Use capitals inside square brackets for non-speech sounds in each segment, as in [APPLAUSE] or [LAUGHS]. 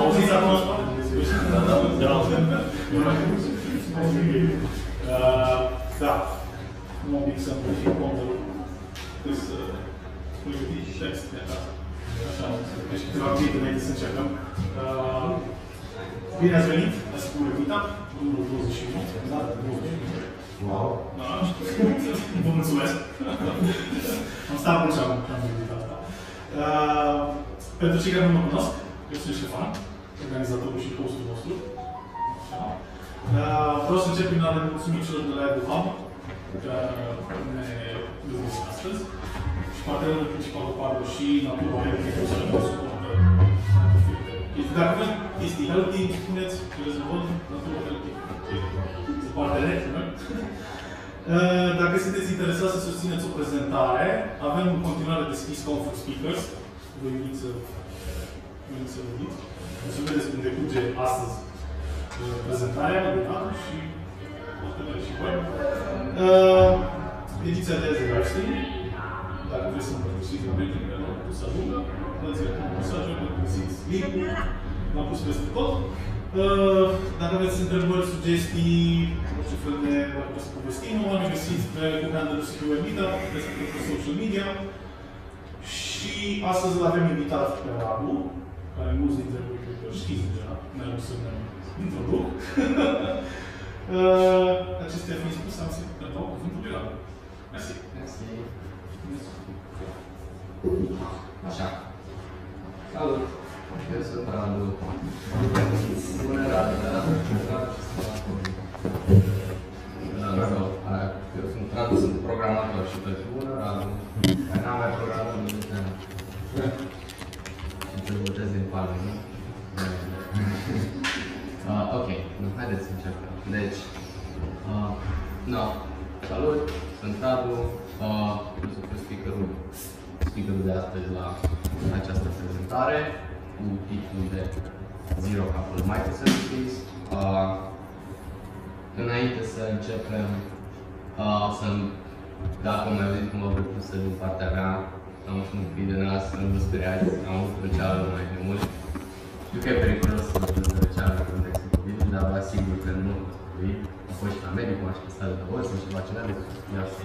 Auziți acum? Da, da. Da. Da. Un pic să amplific contul. Trebuie să pregătiți text de acasă. Așa, deci câteva minute înainte să începem. Bine ați venit la Sicură Vita, numărul 21. Da, 21. Wow. Da, [LAUGHS] vă mulțumesc. Am stat mult și am am gândit asta. Uh, pentru cei care nu mă cunosc, eu sunt Ștefan, organizatorul și hostul vostru. Așa. Uh, vreau să încep prin a le mulțumi celor de la EduHub, că ne găsesc astăzi. Și partenerul principal de Pardo și Natura Healthy, care ne suportă chestii. Dacă vreți chestii healthy, spuneți, vreți să văd Natura Healthy. Se partener, nu? Uh, [LAUGHS] Dacă sunteți interesați să susțineți o prezentare, avem în continuare deschis Call for Speakers. Vă invit să, vă invit să vedeți. O să vedeți cum decurge astăzi uh, prezentarea de dată și poate vedea și voi. Uh, Ediția de azi de livestream. Dacă vreți să împărtășiți la prietenii lor cu salută, dați-le un mesaj, vă găsiți link-ul, l-am pus peste tot. Uh, Dacă aveți întrebări, sugestii, orice fel de dacă vreți să povestim, mă ne găsiți pe cu handle-ul Secure Meetup, pe pe social media. Și astăzi îl avem invitat pe Radu, care mulți dintre voi cred că îl știți deja, ne am să ne introduc. Uh, Acestea fiind spuse, am să dau cuvântul lui Radu. Mersi. Mersi. Așa. Salut! Eu sunt Radu. Bună, Radu, da? Da, sau, aia, Eu sunt Radu, sunt programator și tot. Bună, Radu. Dar n-am mai programat nimic. Și te votez din palme, nu? Uh, [LAUGHS] ok, nu, haideți să începem. Deci, uh, no, salut, sunt Radu, uh, eu sunt speakerul, speakerul de astăzi la această prezentare cu titlul de Zero Couple Microservices. Uh, înainte să începem, uh, să dacă mai auzit cum vă propusă din partea mea, am avut un pic de nas, să nu vă speriați, am avut răceală mai de mult. Știu că e periculos să vă de răceală în contextul COVID, dar vă asigur că nu voi. Am fost și la medic, m-am și pe stare de voz, sunt și vaccinat de iau să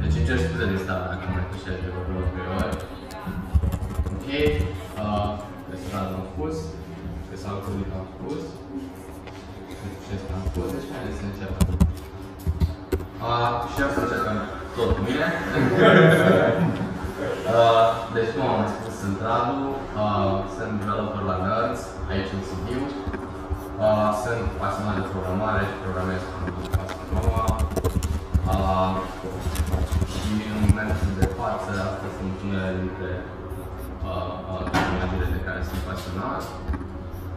Deci îmi cer scuze de stat dacă mai cușește de vreo pe ori. Ok, uh, restaurant am spus, pe salcolic am spus, pe ce am spus, deci haideți să începem. Uh, și o să începem tot cu mine. [LAUGHS] uh, deci, cum am spus, sunt Radu, uh, sunt developer la Nerds, aici în Sibiu. Uh, sunt pasionat de programare și programez cu Pascal Nova. Uh, și în momentul de față, astea sunt unele dintre uh, uh, tehnologiile de care sunt pasionat.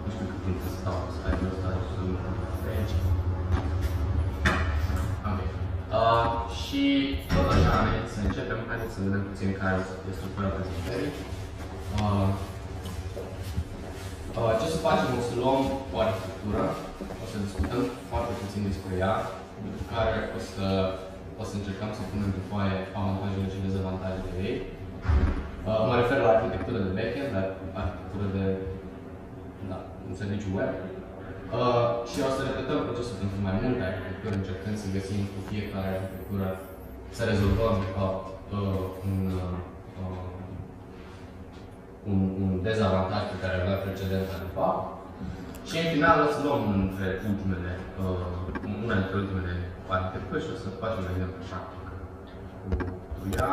Nu știu cât timp să stau cu slide-ul ăsta și să nu pe aici. Ok. Uh, și tot așa, înainte să începem, haideți să vedem puțin care este structura prezentării. Uh, uh, ce să facem? O să luăm o arhitectură, o să discutăm foarte puțin despre ea, după care o să, o să încercăm să punem pe foaie avantajele și dezavantajele ei. Uh, mă refer la arhitectură de backend, la arhitectură de da, un serviciu web. Uh, și o să repetăm procesul pentru mai multe arhitecturi, încercând să găsim cu fiecare arhitectură să rezolvăm de fapt uh, un, uh, un, un dezavantaj pe care avea precedența de fapt. Și în final o să luăm între ultimele, uh, una dintre ultimele arhitecturi și o să facem un exemplu practic cu, cu ea.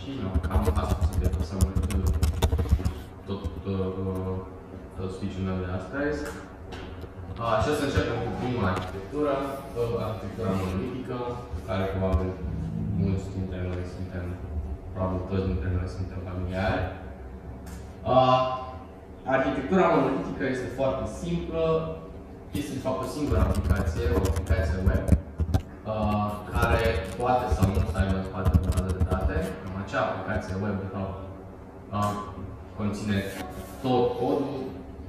Și nu, cam asta să fie să tot, uh, tot speech-ul meu de astăzi. Uh, și o să începem cu prima arhitectură, uh, arhitectura monolitică, cu care probabil mulți dintre noi suntem, probabil toți dintre noi suntem familiari. Uh, arhitectura monolitică este foarte simplă, este de fapt o singură aplicație, o aplicație web, uh, care poate sau nu să aibă în spate o bază de date. Acea aplicație web, de fapt, uh, conține tot codul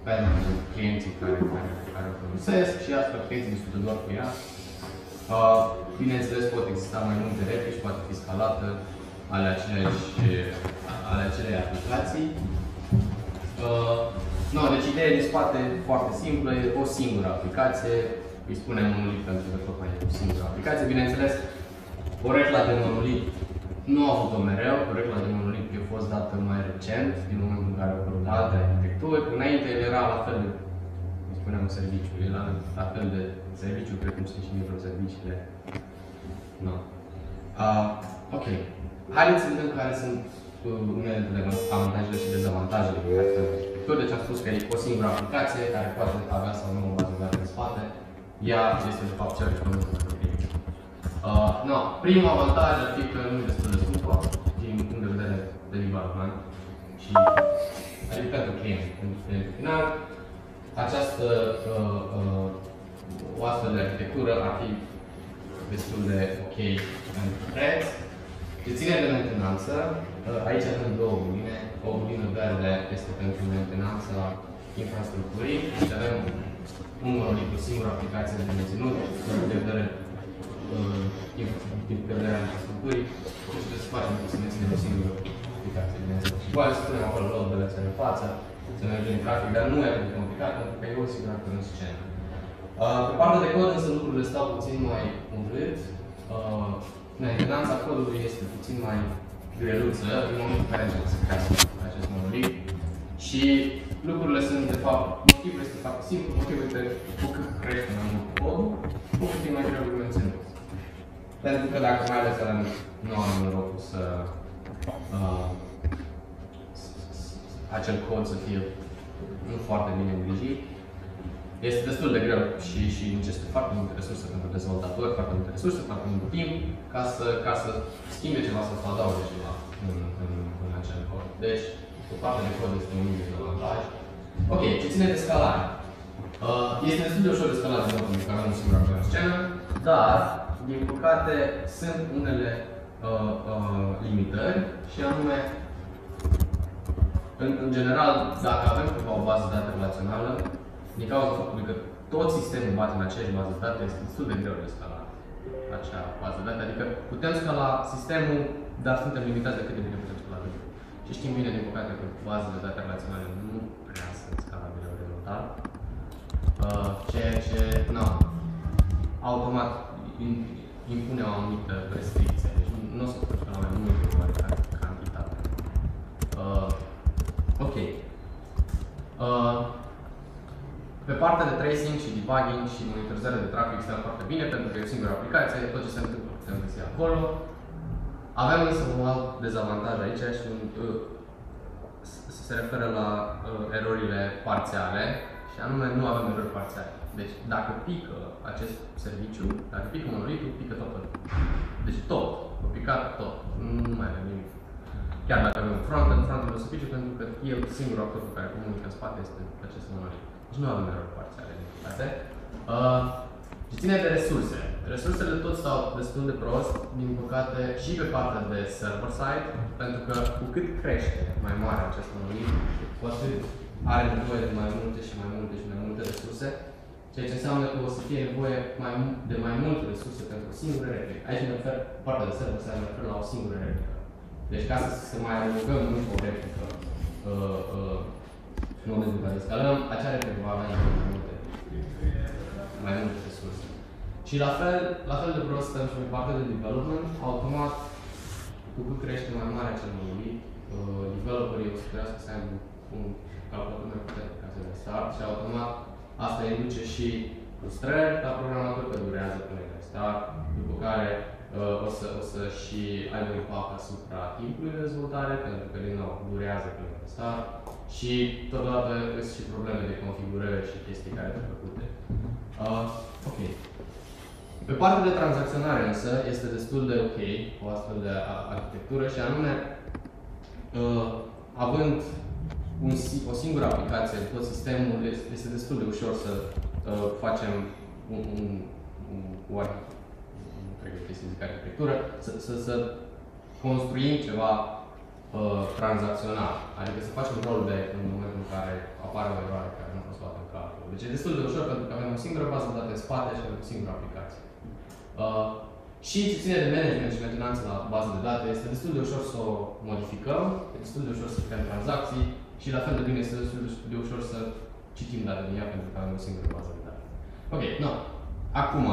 pentru clienții care, care, care o folosesc și astfel clienții discută doar cu ea. Uh, bineînțeles, pot exista mai multe replici, poate fi scalată ale aceleași, ale acelei aplicații Uh, no, deci ideea din spate e foarte simplă, e o singură aplicație, îi spunem monolit pentru că tocmai e o singură aplicație. Bineînțeles, regla de monolit nu a avut-o mereu, regla de monolit a fost dată mai recent, din momentul în care au apărut alte arhitecturi. Înainte el era la fel de, îi spuneam serviciu, era la fel de serviciu, precum sunt și microserviciile. No. Uh, ok. Haideți să vedem care sunt uh, unele dintre avantajele și dezavantajele pe care arhitecturi. Deci am spus că e o singură aplicație care poate avea sau nu o bază de date în spate. Ea este de fapt cea recunoscută Uh, no, primul avantaj ar fi că nu e destul de scumpă din punct de vedere de development și adică pentru client, pentru clientul final. Această uh, uh, o astfel de arhitectură ar fi destul de ok pentru preț. Ce ține de mentenanță, uh, aici avem două buline. O bulină verde este pentru mentenanța infrastructurii și avem un monolit, o singură aplicație de menținut, de vedere uh, din perderea infrastructurii și trebuie să facem să menținem o singură aplicație. Și poate să punem acolo lodele în față, să mergem în trafic, dar nu e atât de complicat pentru că e o singură în scenă. Uh, pe partea de cod însă lucrurile stau puțin mai urât. Uh, mentenanța codului este puțin mai greluță în momentul în care începe să crească acest monolit. Și lucrurile sunt, de fapt, motivul este foarte simplu, motivul este cu cât crește mai mult codul, cu cât e mai greu de menținut. Pentru că dacă mai ales nu am norocul să uh, acel cod să fie nu foarte bine îngrijit, este destul de greu și, și necesită foarte multe resurse pentru dezvoltatori, foarte multe resurse, foarte mult timp ca să, ca să schimbe ceva, să adauge ceva în, în, în acel cod. Deci, o parte de cod este un mic dezavantaj. Ok, ce ține de scalare. Uh, este destul de ușor de scalat în pentru că avem un singur actor în scenă, dar, din păcate, sunt unele uh, uh, limitări și anume, în, în general, dacă avem ceva o bază de date relațională, din cauza faptului că tot sistemul bate în aceeași bază de date, este destul de greu de scalat acea bază de date. Adică putem scala sistemul, dar suntem limitați de cât de bine putem scala lucruri. Și știm bine, din păcate, că bazele de date relaționale nu prea sunt scalabile orizontal. Uh, ceea ce, na, automat impune o anumită restricție. Deci nu o să pot scala mai mult de oarecare cantitate. Uh, ok. Uh, pe partea de tracing și debugging și monitorizare de trafic stă foarte bine pentru că e o singură aplicație, tot ce se întâmplă putem găsi acolo. Avem însă un alt dezavantaj aici și un, uh, se referă la uh, erorile parțiale și anume nu avem erori parțiale. Deci dacă pică acest serviciu, dacă pică monolitul, pică tot. Deci tot, a picat tot, nu mai avem nimic. Chiar dacă avem front-end, front-end o să pice pentru că el singurul actor cu care comunică în spate este acest monolit. Deci nu avem erori parțiale, din păcate. Uh, și ține de resurse. Resursele tot stau destul de prost, din păcate, și pe partea de server side, pentru că cu cât crește mai mare acest monolit, cu atât are nevoie de mai multe și mai multe și mai multe resurse, ceea ce înseamnă că o să fie nevoie mai, de mai multe resurse pentru o singură replică. Aici mă refer, partea de server side, mă refer la o singură replică. Deci ca să se mai adăugăm încă o replică uh, uh, în momentul în care scalăm, acea replică va avea mai multe, mai multe resurse. Și la fel, la fel de prost pentru partea de development, automat, cu cât crește mai mare acel monolit, uh, developerii o să trebuiască să aibă un calculator mai puternic ca să le start și automat asta induce și frustrări la programator că durează până la start, după care uh, o, să, o să și aibă impact asupra timpului de dezvoltare, pentru că, din nou, durează până la start și totodată sunt și probleme de configurări și chestii care trebuie făcute. Uh, ok. Pe partea de tranzacționare însă este destul de ok cu astfel de arhitectură și anume uh, având un, o singură aplicație în tot sistemul este destul de ușor să uh, facem un, un, un, un, nu cred că este zic arhitectură, să, să, să construim ceva uh, tranzacțional. Adică să facem rollback în momentul în care apare o eroare care nu a fost luată în calcul. Deci e destul de ușor pentru că avem o singură bază de date în spate și avem o singură aplicație. Uh, Și ce ține de management și mentenanță la bază de date, este destul de ușor să o modificăm, este destul de ușor să creăm tranzacții și la fel de bine este destul de ușor să citim date din ea pentru că avem o singură bază de date. Ok, no. Acum,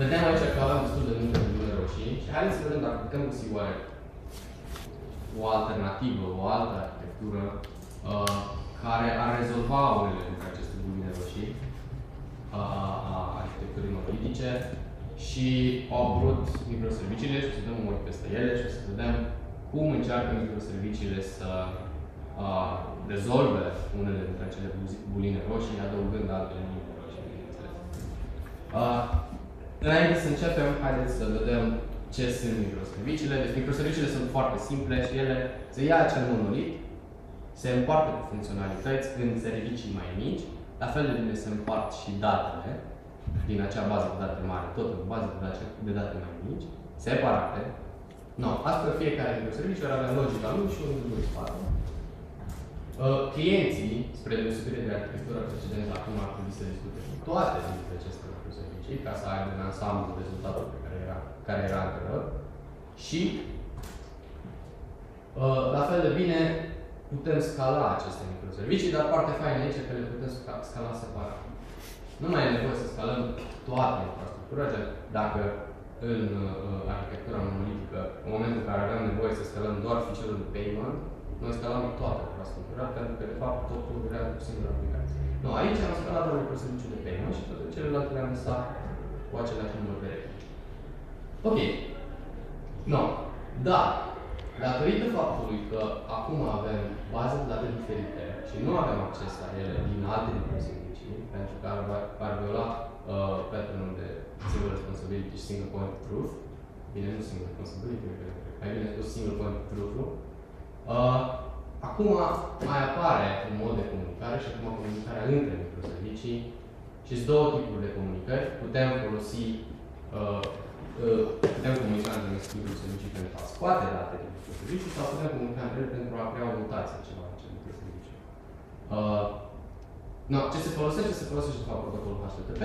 vedem aici că avem destul de multe buline roșii și haideți să vedem dacă putem găsi oare o alternativă, o altă arhitectură uh, care ar rezolva unele dintre aceste buline roșii a, a arhitecturii monolitice și au apărut microserviciile și o să dăm un ochi peste ele și o să vedem cum încearcă microserviciile să a, rezolve unele dintre acele buline roșii, adăugând altele buline roșii, bineînțeles. Înainte să începem, haideți să vedem ce sunt microserviciile. Deci microserviciile sunt foarte simple și ele se ia acel monolit, se împarte cu funcționalități în servicii mai mici, la fel de bine se împart și datele din acea bază de date mare, tot în bază de date, de date mai mici, separate. No, astfel fiecare microserviciu ar avea logica lui și unul în spate. Uh, clienții, spre deosebire de arhitectura precedentă, acum ar trebui să discute toate dintre aceste microservicii ca să aibă în ansamblu rezultatul pe care era, care era anterior. Și uh, la fel de bine putem scala aceste microservicii, dar partea faină aici e că le putem scala separat. Nu mai e nevoie să scalăm toată infrastructura, dacă în uh, arhitectura monolitică, în momentul în care aveam nevoie să scalăm doar fișierul de payment, noi scalam toată infrastructura, pentru că, de fapt, totul era o singură aplicație. Nu, aici am scalat doar microserviciul de payment și toate celelalte le-am lăsat cu același număr de replici. Ok. No. Dar, datorită faptului că acum avem baze de date diferite și nu avem acces la ele din alte microservicii, pentru că ar, ar viola uh, patternul de single responsibility și single point of truth, bine, nu single responsibility, mai bine spus single point of truth, uh, acum mai apare un mod de comunicare și acum comunicarea între microservicii și sunt două tipuri de comunicări. Putem folosi uh, uh, putem comunica între microservicii pentru a scoate date din microservicii sau putem comunica între ele pentru a crea o mutație ceva în acel microserviciu. Uh, no, ce se folosește? Se folosește de fapt protocolul HTTP,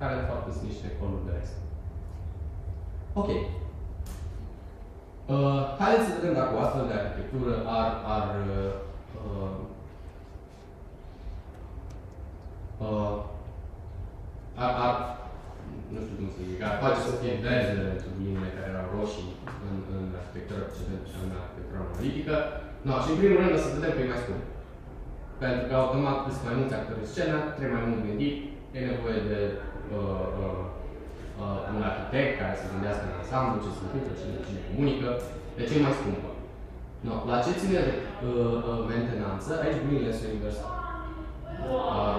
care de fapt sunt niște coluri de REST. Ok. Uh, haideți să vedem dacă o astfel de arhitectură ar, ar uh, uh, ar, ar, nu știu cum să zic, ar face să fie verzele sublinele care erau roșii în, în arhitectura precedentă și în arhitectura monolitică. No, și în primul rând o să vedem că e mai scump. Pentru că automat sunt mai mulți actori în scenă, trebuie mai mult gândit, e nevoie de uh, uh, uh, un arhitect care să gândească în ansamblu, ce se întâmplă, ce, ce comunică, deci e mai scumpă. No, la ce ține de uh, uh, mentenanță, aici bunurile sunt universale. Uh,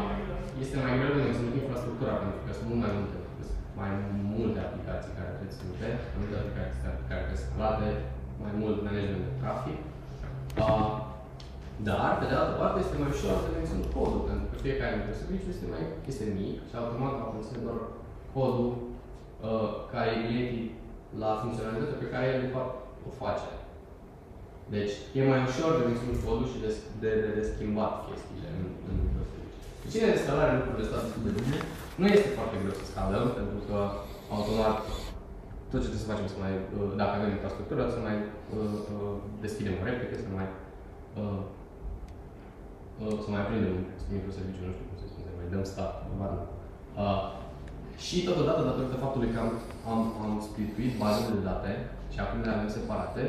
este mai greu de menținut infrastructura, pentru că sunt mult mai multe, mai multe aplicații care trebuie ținute, mai multe aplicații care trebuie scalate, mai mult management de trafic. Uh, dar, pe de altă parte, este mai ușor de menținut codul, pentru că fiecare microserviciu este, mai, este mic și automat va conține doar codul uh, care e related la funcționalitatea pe care el, de fapt, o face. Deci, e mai ușor de menținut codul și de, de, de, de schimbat chestiile în, în microserviciu. Cine de scalare lucrurile astea destul de bine, nu este foarte greu să scalăm, pentru că automat tot ce trebuie să facem să mai, uh, dacă avem infrastructură, să mai uh, uh, deschidem o replică, să mai uh, uh, să mai aprindem un microserviciu, nu știu cum să spun, să mai dăm start, uh, și totodată, datorită faptului că am, am, am splituit bazele de date și acum le avem separate,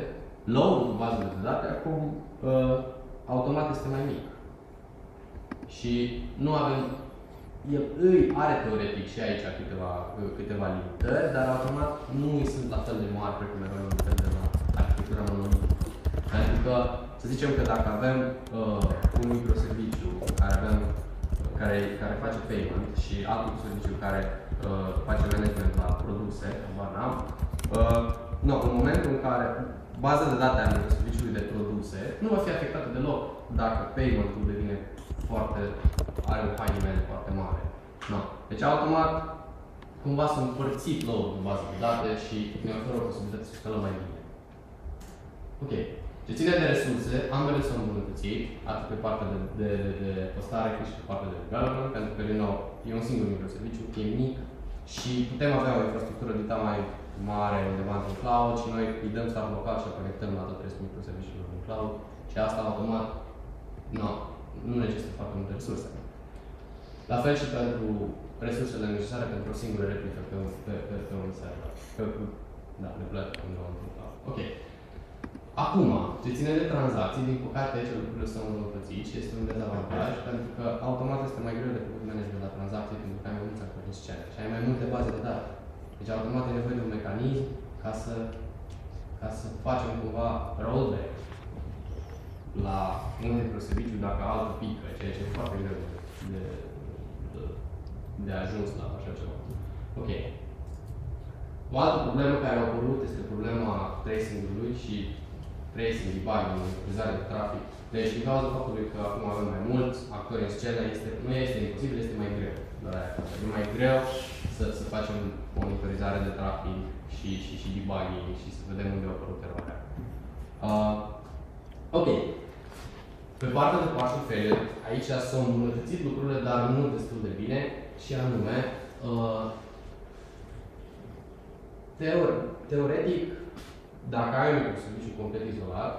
load-ul cu bazele de date acum uh, automat este mai mic. Și nu avem el îi are teoretic și aici câteva, câteva limitări, dar automat nu îi sunt la fel de mari precum erau limitări de la arhitectura monolitică. Pentru că, să zicem că dacă avem uh, un microserviciu care avem care, care face payment și alt microserviciu care uh, face management la produse, banam, uh, no, în momentul în care baza de date a microserviciului de produse nu va fi afectată deloc dacă payment-ul devine foarte, are un high demand foarte mare. No. Deci automat cumva sunt împărțit load în bază de date și ne oferă o posibilitate să scalăm mai bine. Ok. Ce ține de resurse, ambele sunt îmbunătățit, atât pe partea de, de, de postare cât și pe partea de development, pentru că, din nou, e un singur microserviciu, e mic și putem avea o infrastructură de mai mare undeva într-un cloud și noi îi dăm start local și conectăm la toate restul microserviciilor în cloud și asta automat no, nu necesită foarte multe resurse. La fel și pentru resursele necesare pentru o singură replică pe, pe, pe, pe un server. Pe, pe, da, pe platform undeva într-un cloud. Ok. Acum, ce ține de tranzacții, din păcate aici lucrurile sunt înrăutățit și este un dezavantaj pentru că automat este mai greu de făcut management la tranzacții pentru că ai mai mulți actori în scenă și ai mai multe baze de date. Deci automat e nevoie de un mecanism ca să, ca să facem cumva rollback la un serviciu dacă altul pică, ceea ce e foarte greu de, de, de, de ajuns la așa ceva. Ok. O altă problemă care a apărut este problema tracing-ului și tracing, debugging, utilizare de trafic. Deci, din cauza faptului că acum avem mai mulți actori în scenă, este, nu este imposibil, este mai greu. Dar e mai greu să, să facem monitorizare de trafic și, și, și debugging și să vedem unde a apărut eroarea. Uh, ok. Pe partea de partial failure, aici s-au îmbunătățit lucrurile, dar nu destul de bine, și anume, uh, teori, teoretic, dacă ai un serviciu complet izolat,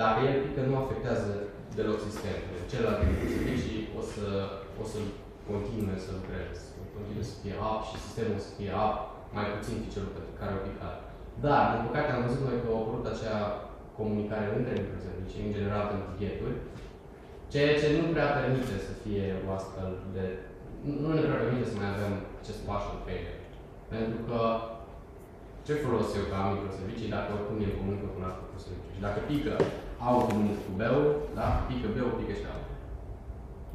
dacă el pică, nu afectează deloc sistemul. Celelalte servicii o să, o să continue să lucreze, continue să fie up și sistemul să fie up, mai puțin feature pentru care au picat. Dar, din păcate, am văzut noi că au apărut acea comunicare între microservicii, în general pentru gheturi, ceea ce nu prea permite să fie o astfel de... Nu ne prea permite să mai avem acest partial failure. Pentru că ce folos eu ca microservicii dacă oricum el comunică cu un alt microserviciu? Și dacă pică A comunică cu B-ul, da? Pică B-ul, pică și A.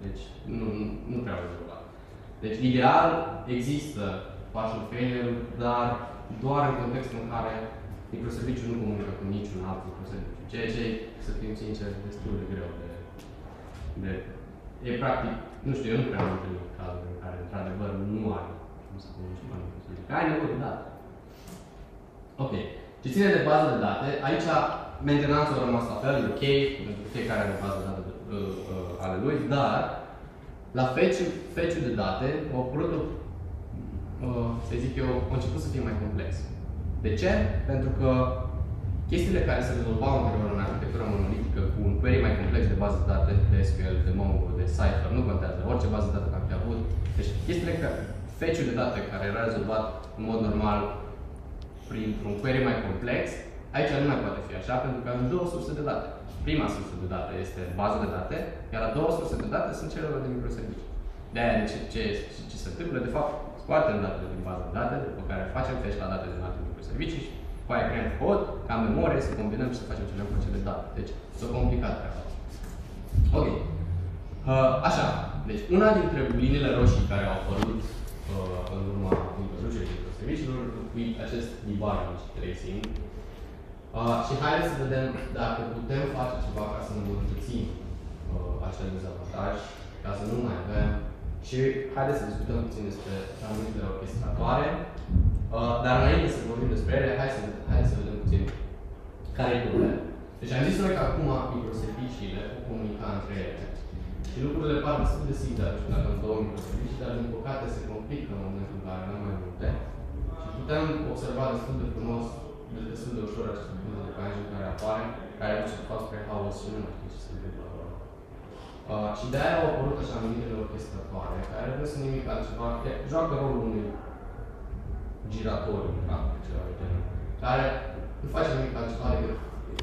Deci nu, nu, nu prea rezolvat. Deci ideal există partial failure, dar doar în contextul în care microserviciul nu comunică cu niciun alt microserviciu. Ceea ce, să fim sinceri, destul de greu de, de e practic, nu știu, eu nu prea am întâlnit cazuri în care, într-adevăr, nu ai cum să comunici cu microserviciu. Ai nevoie de date. Ok. Ce ține de bază de date, aici mentenanța a rămas la fel, e ok, pentru fiecare are bază de date de, uh, uh, ale lui, dar la fetch de date au apărut o, uh, să zic eu, a început să fie mai complex. De ce? Pentru că chestiile care se rezolvau anterior în arhitectura monolitică cu un query mai complex de bază de date, de SQL, de Mongo, de Cypher, nu contează, orice bază de date am fi avut. Deci chestiile care, fetch de date care era rezolvat în mod normal printr-un query mai complex, aici nu mai poate fi așa, pentru că avem două surse de date. Prima sursă de date este baza de date, iar a doua sursă de date sunt cele de microservicii. De aia, ce, ce, ce se întâmplă, de fapt, scoatem datele din baza de date, după care facem fetch la date din alte microservicii și după aia creăm cod, ca memorie, să combinăm și să facem ce vrem cu acele date. Deci, s-a complicat treaba. Ok. Uh, așa. Deci, una dintre liniile roșii care au apărut uh, în urma introducerii microserviciilor cu acest debugging și tracing. Uh, și haideți să vedem dacă putem face ceva ca să îmbunătățim uh, acel dezavantaj, ca să nu mai avem. Și haideți să discutăm puțin despre anumitele orchestratoare. Uh, dar înainte să vorbim despre ele, hai să, hai să vedem puțin care e problema. Deci am zis noi că acum microserviciile pot comunica între ele. Și lucrurile par destul de simple atunci când avem două microservicii, dar din păcate se complică în momentul în care avem mai multe. Și putem observa destul de frumos, destul de ușor aceste buze de canji care apare, care duce de fapt spre haos și nu mai știu ce se întâmplă acolo. Uh, și de aia au apărut așa numitele orchestratoare, care nu sunt nimic altceva, joacă rolul unui giratoriu, practic, ceva de genul, care nu face nimic altceva decât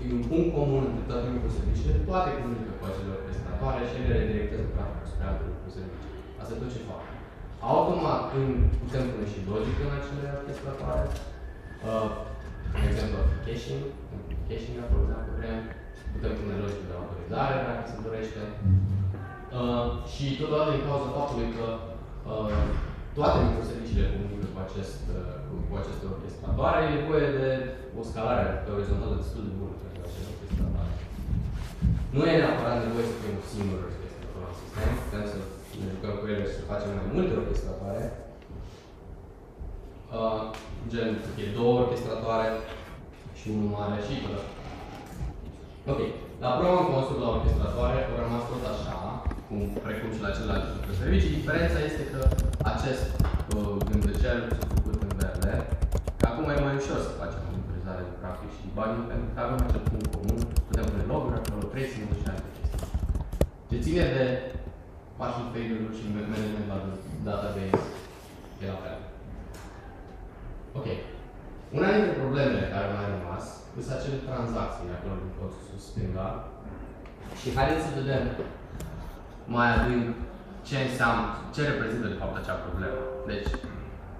e un punct comun între toate microserviciile, toate comunică cu acele orchestratoare și ele redirectează traficul spre alte microservicii. Asta e tot ce fac. Automat, când putem pune și logică în acele orchestratoare, uh, de exemplu, caching, caching acolo, dacă vrem, putem pune logică de autorizare, dacă se dorește. Uh, și totodată din cauza faptului că uh, toate microserviciile comunică cu, acest, uh, cu, cu aceste orchestratoare, e nevoie de o scalare pe orizontală destul de bună pentru aceste orchestratoare. Nu e neapărat nevoie să fie un singur orchestrator în sistem, putem să ne jucăm cu ele și să facem mai multe orchestratoare. Uh, gen, să fie două orchestratoare și unul mare și tot Ok. La program constul la orchestratoare au rămas tot așa, cum, precum și la celelalte servicii. Diferența este că acest uh, gândăcel s-a făcut în verde, că acum e mai ușor să facem monitorizare de trafic și debugging pentru că avem acel punct comun, putem pune loguri acolo, tracing și alte chestii. Ce ține de partial failure și management la database e la fel. Ok. Una dintre problemele care mai au rămas sunt acele tranzacții acolo din colțul sus stânga. Și haideți să vedem mai adânc ce înseamnă, ce reprezintă de fapt acea problemă. Deci,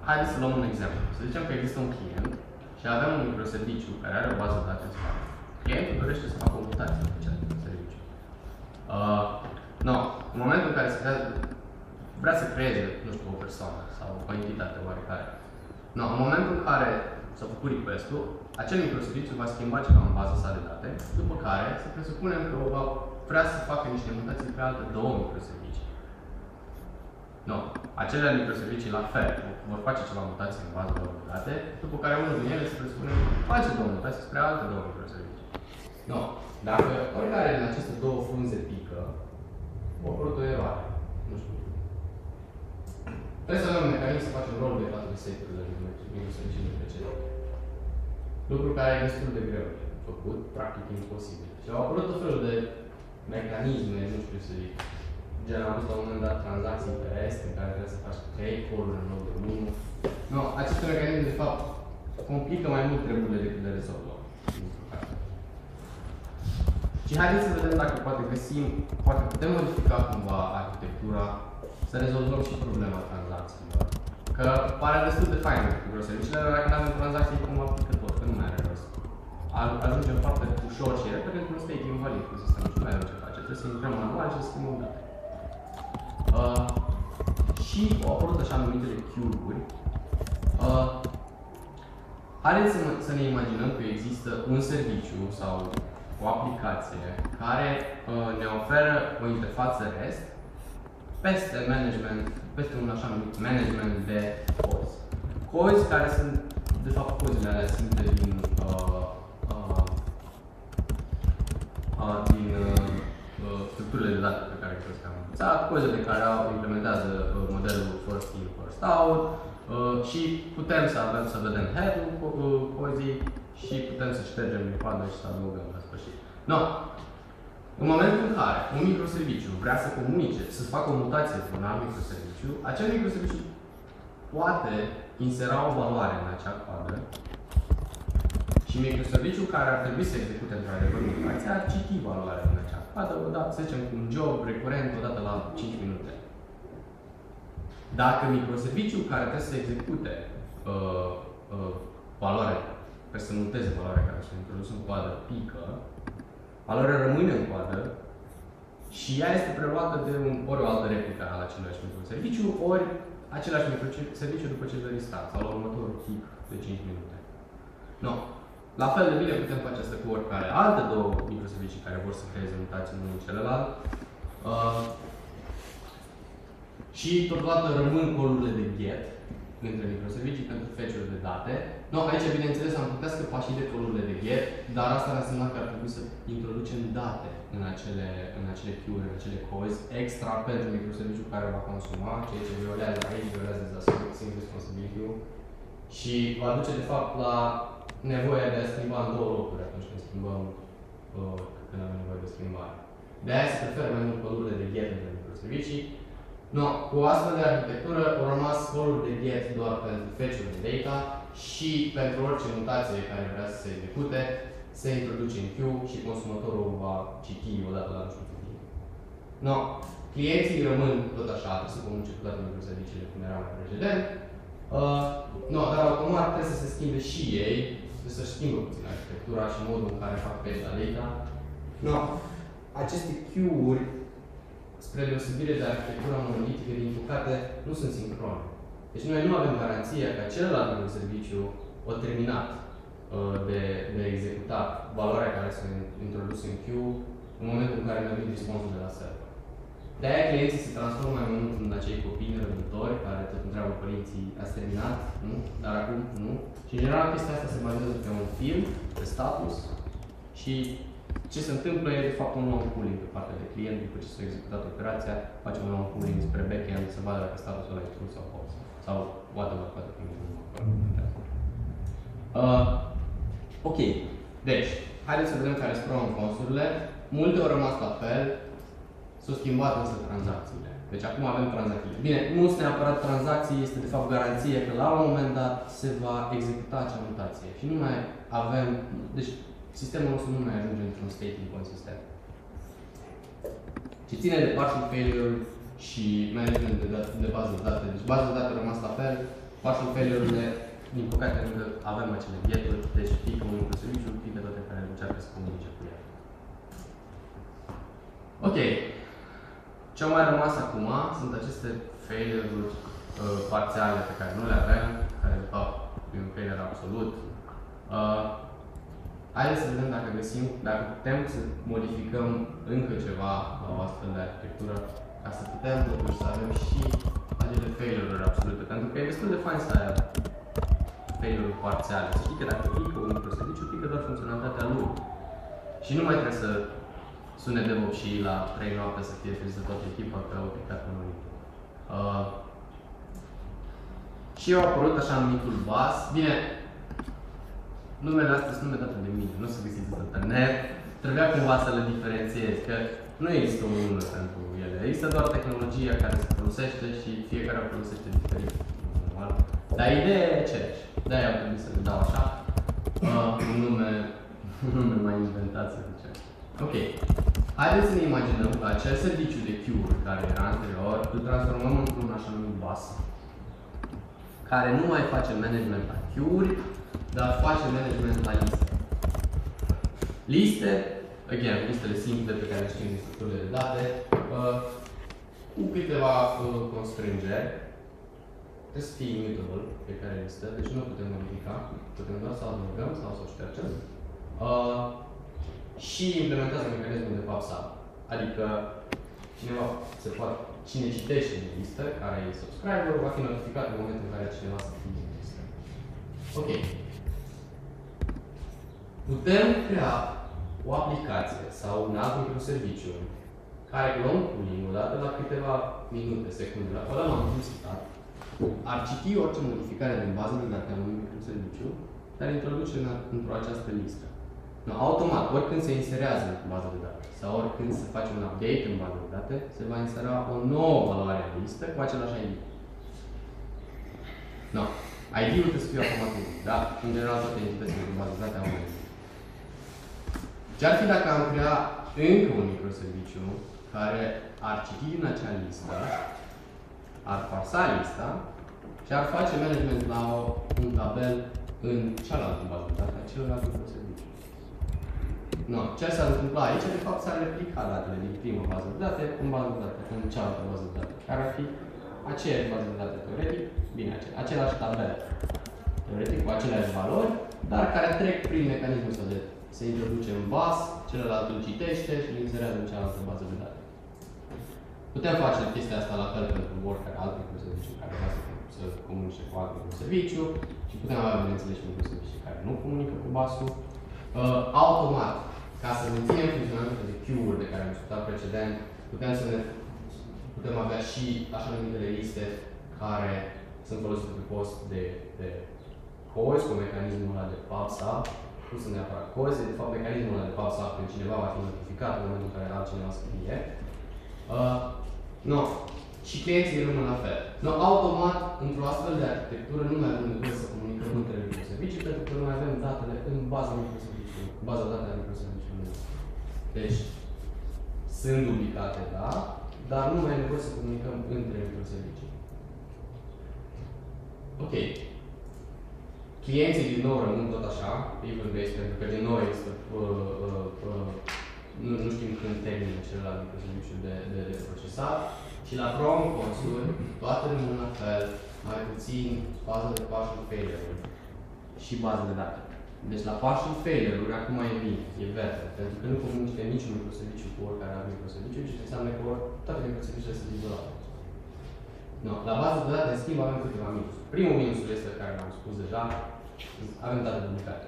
haideți să luăm un exemplu. Să zicem că există un client și avem un microserviciu care are o bază de date în spate. Clientul dorește să facă o mutație pe acel serviciu. Uh, no, în momentul în care se creează, vrea să creeze, nu știu, o persoană sau o entitate oarecare. No, în momentul în care s-a făcut request-ul, acel microserviciu va schimba ceva în baza sa de date, după care să presupunem că va vrea să facă niște mutații pe alte două microservicii. Nu. Acele microservicii la fel vor face ceva mutații în baza de date, după care unul din ele se presupune face două mutații spre alte două microservicii. Nu. Dacă oricare din aceste două frunze pică, o apărut o eroare. Nu știu. Trebuie să avem un mecanism să facem rol de de set-urile de microservicii de precedent. Lucru care e destul de greu făcut, practic imposibil. Și au apărut tot felul de mecanisme, nu știu să zic, gen am văzut la un moment dat tranzacții pe REST în care trebuie să faci 3 call în loc de 1. Nu, aceste mecanisme de fapt complică mai mult treburile decât le rezolvă. Și haideți să vedem dacă poate găsim, poate putem modifica cumva arhitectura să rezolvăm și problema tranzacțiilor. Că pare destul de fain cu serviciile, dar dacă nu avem tranzacții, cumva pică tot, că nu mai are rost. Ajungem foarte ușor și repede într-un state invalid cu sistemul și nu mai avem ce face. Trebuie să intrăm manual și să schimbăm date. Uh, și au apărut așa numitele queue-uri. Uh, haideți să, să ne imaginăm că există un serviciu sau o aplicație care uh, ne oferă o interfață REST peste management, peste un așa numit management de cozi. Cozi care sunt, de fapt, cozile alea sunt din, uh, uh, uh, din uh, uh, structurile de date pe care cred că am învățat, cozile care au, implementează uh, modelul first in, first out, uh, și putem să avem să vedem head-ul uh, cozii și putem să ștergem din coadă și să adăugăm la sfârșit. No. În momentul în care un microserviciu vrea să comunice, să facă o mutație pe un alt microserviciu, acel microserviciu poate insera o valoare în acea coadă și microserviciul care ar trebui să execute într-adevăr mutația ar citi valoarea în acea coadă, odată, să zicem, un job recurent odată la 5 minute. Dacă microserviciul care trebuie să execute uh, uh, valoare, trebuie să muteze valoarea care s-a introdus în coadă, pică, valoarea rămâne în coadă și ea este preluată de un, ori o altă replică al acelui microserviciu, ori același microserviciu după ce îl restart sau la următorul pic de 5 minute. No. La fel de bine putem face asta cu oricare alte două microservicii care vor să creeze mutații unul în celălalt. Uh, și totodată rămân colurile de get între microservicii pentru fetch de date. No, aici, bineînțeles, am putea scăpa și de colurile de get, dar asta ar însemna că ar trebui să introducem date în acele, în acele queue în acele cozi, extra pentru microserviciul care va consuma, ceea ce violează aici, violează de single responsibility și va duce, de fapt, la nevoia de a schimba în două locuri atunci când schimbăm, uh, când avem nevoie de schimbare. De aia se preferă mai mult colurile de get între microservicii, No, cu astfel de arhitectură au rămas coluri de get doar pentru fetch de data și pentru orice mutație care vrea să se execute, se introduce în queue și consumatorul va citi odată la nu știu cât timp. No, clienții rămân tot așa, trebuie să comunice cu toate microserviciile cum erau mai precedent. Uh, no, dar automat trebuie să se schimbe și ei, trebuie să schimbă puțin arhitectura și modul în care fac fetch la data. No, aceste queue-uri spre deosebire de arhitectura monolitică, din păcate, nu sunt sincrone. Deci noi nu avem garanția că celălalt serviciu a terminat uh, de, de executat valoarea care s-a introdus în queue în momentul în care ne venit răspunsul de la server. De aia clienții se transformă mai mult în acei copii nerăbdători care tot întreabă părinții, ați terminat? Nu? Dar acum nu? Și în general chestia asta se bazează pe un film, pe status și ce se întâmplă e de fapt un long pooling pe partea de client, după ce s-a executat operația, facem un long pooling spre backend să vadă dacă statusul ăla e true sau false. Sau whatever, poate fi uh, Ok, deci, haideți să vedem care sunt pro consurile. Multe au rămas la fel, s-au schimbat însă tranzacțiile. Deci acum avem tranzacții. Bine, nu sunt neapărat tranzacții, este de fapt garanție că la un moment dat se va executa acea mutație. Și nu mai avem, deci sistemul nostru nu mai ajunge într-un state inconsistent. Ce ține de partial failure și management de, dat, de bază de date. Deci baza de date a rămas la fel, partial failure-urile, din păcate, încă avem acele gheturi, deci fie că unul cu serviciu, fie că toate care încearcă să comunice cu el. Ok. Ce au mai rămas acum sunt aceste failure-uri uh, parțiale pe care nu le avem, care de fapt e un failure absolut. Uh, Haideți să vedem dacă găsim, dacă putem să modificăm încă ceva la o astfel de arhitectură, ca să putem totuși să avem și acele failure-uri absolute. Pentru că e destul de fain să ai failure-uri parțiale. Să știi că dacă pică un microserviciu, pică doar funcționalitatea lui. Și nu mai trebuie să sune DevOps și la 3 noapte să fie de toată echipa că au picat în unul. Uh, și au apărut așa numitul BAS. Bine, numele astea sunt nume date de mine, nu se găsiți pe internet. Trebuia cumva să le diferențiez, că nu există un nume pentru ele. Există doar tehnologia care se folosește și fiecare o folosește diferit. Dar ideea e aceeași. De-aia am trebuit să le dau așa. Uh, un nume, [LAUGHS] un nume mai inventat, să zicem. Ok. Haideți să ne imaginăm că acel serviciu de queue care era anterior, îl transformăm într-un așa numit bus, care nu mai face management la queue dar face management la liste. Liste, again, listele simple pe care le știm din structurile de date, uh, cu câteva uh, constrângeri. Trebuie să fie immutable care listă, deci nu putem modifica, putem doar să adăugăm sau să o ștergem. Uh, și implementează mecanismul de PubSub. Adică cineva se poate, cine citește din listă, care e subscriber, va fi notificat în momentul în care cineva să fie din listă. Ok. Putem crea o aplicație sau un alt microserviciu care luăm pooling odată la câteva minute, secunde, la fără la publicitat, ar citi orice modificare din bază de date a unui microserviciu, dar introduce în, într-o această listă. No, automat, oricând se inserează în bază de date sau oricând se face un update în bază de date, se va insera o nouă valoare în listă cu același ID. No. ID-ul trebuie să fie automat da? În general, toate entitățile din bază de date au un ID. Ce ar fi dacă am crea încă un microserviciu care ar citi din acea listă, ar parsa lista și ar face management la o, un tabel în cealaltă bază de date, a celălalt microserviciu. No, ce s-ar întâmpla aici, de fapt, s-ar replica datele din prima bază de date în bază de date, în cealaltă bază de date, care ar fi aceeași bază de date teoretic, bine, același tabel teoretic cu aceleași valori, dar care trec prin mecanismul ăsta de se introduce în bas, celălalt îl citește și îl inserează în cealaltă bază de date. Putem face chestia asta la fel pentru oricare alt microserviciu care vrea să, să comunice cu alt microserviciu și putem avea, bineînțeles, și microservicii care nu comunică cu basul. Uh, automat, ca să menținem funcționalitatea de queue-uri de care am discutat precedent, putem să ne putem avea și așa numitele liste care sunt folosite pe post de, de host cu mecanismul ăla de PubSub nu sunt neapărat coze, de fapt mecanismul ăla de fapt să când cineva va fi notificat în momentul în care altcineva scrie. Uh, no. Și clienții rămân la fel. No, automat, într-o astfel de arhitectură, nu mai avem nevoie să comunicăm între microservicii, pentru că nu mai avem datele în baza microserviciului, baza datelor microserviciului. Deci, sunt duplicate, da, dar nu mai e nevoie să comunicăm între microservicii. Ok. Clienții din nou rămân tot așa, even based, pentru că din nou există, uh, uh, uh, nu, nu știm când termină celălalt microserviciu de, de, de procesat. Și la Chrome console, toate rămân la fel, mai puțin bază de partial failure și bază de date. Deci la partial failure-uri acum e bine, e verde, pentru că nu comunică niciun microserviciu cu oricare alt microserviciu, și înseamnă că toate microserviciile sunt izolate. No, la bază de date, în schimb, avem câteva minusuri. Primul minus este care l-am spus deja, avem date duplicate.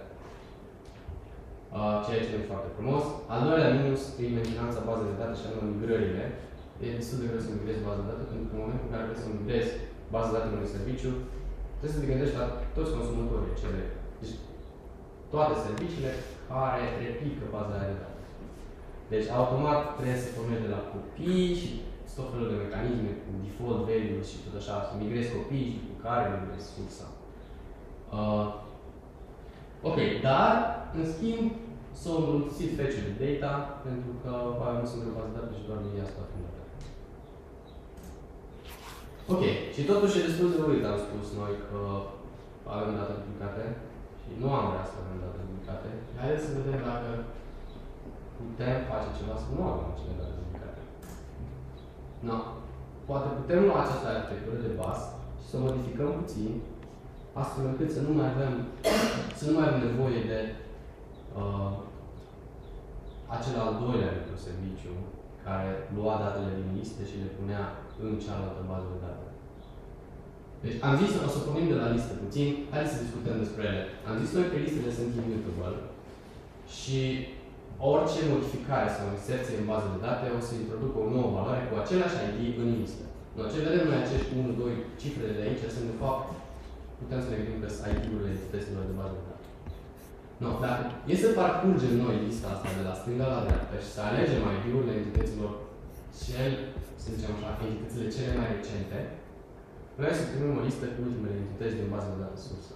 uh, ceea ce e foarte frumos. Al doilea minus e menținanța bazei de date și anume migrările. E destul de greu să migrezi baza de date pentru că în momentul în care vrei să migrezi baza de date unui serviciu, trebuie să te gândești la toți consumatorii cele, deci toate serviciile care replică baza de date. Deci automat trebuie să pornești de la copii și tot felul de mecanisme cu default values și tot așa, să migrezi copiii și cu care migrezi sursa. Uh, ok, dar, în schimb, s-au înmulțit fetch de data pentru că avem nu sunt bază de date și doar ei asta fundată. Ok, și totuși e destul de urât, am spus noi că avem date duplicate și nu am vrea să avem date duplicate. Haideți să vedem dacă putem face ceva să nu avem acele date duplicate. No. Poate putem lua această arhitectură de bas și să o modificăm puțin, astfel încât să nu mai avem, [COUGHS] să nu mai avem nevoie de uh, acel al doilea microserviciu care lua datele din liste și le punea în cealaltă bază de date. Deci am zis, o să pornim de la listă puțin, hai să discutăm despre ele. Am zis noi că listele sunt immutable și orice modificare sau inserție în bază de date o să introducă o nouă valoare cu același ID în listă. No, ce vedem noi acești 1, 2, cifrele de aici sunt de fapt, putem să ne gândim că sunt ID-urile entităților de bază de date. No, dacă e să parcurgem noi lista asta de la stânga la dreapta și să alegem ID-urile entităților cel, să zicem așa, entitățile cele mai recente, noi să primim o listă cu ultimele entități din bază de date sursă.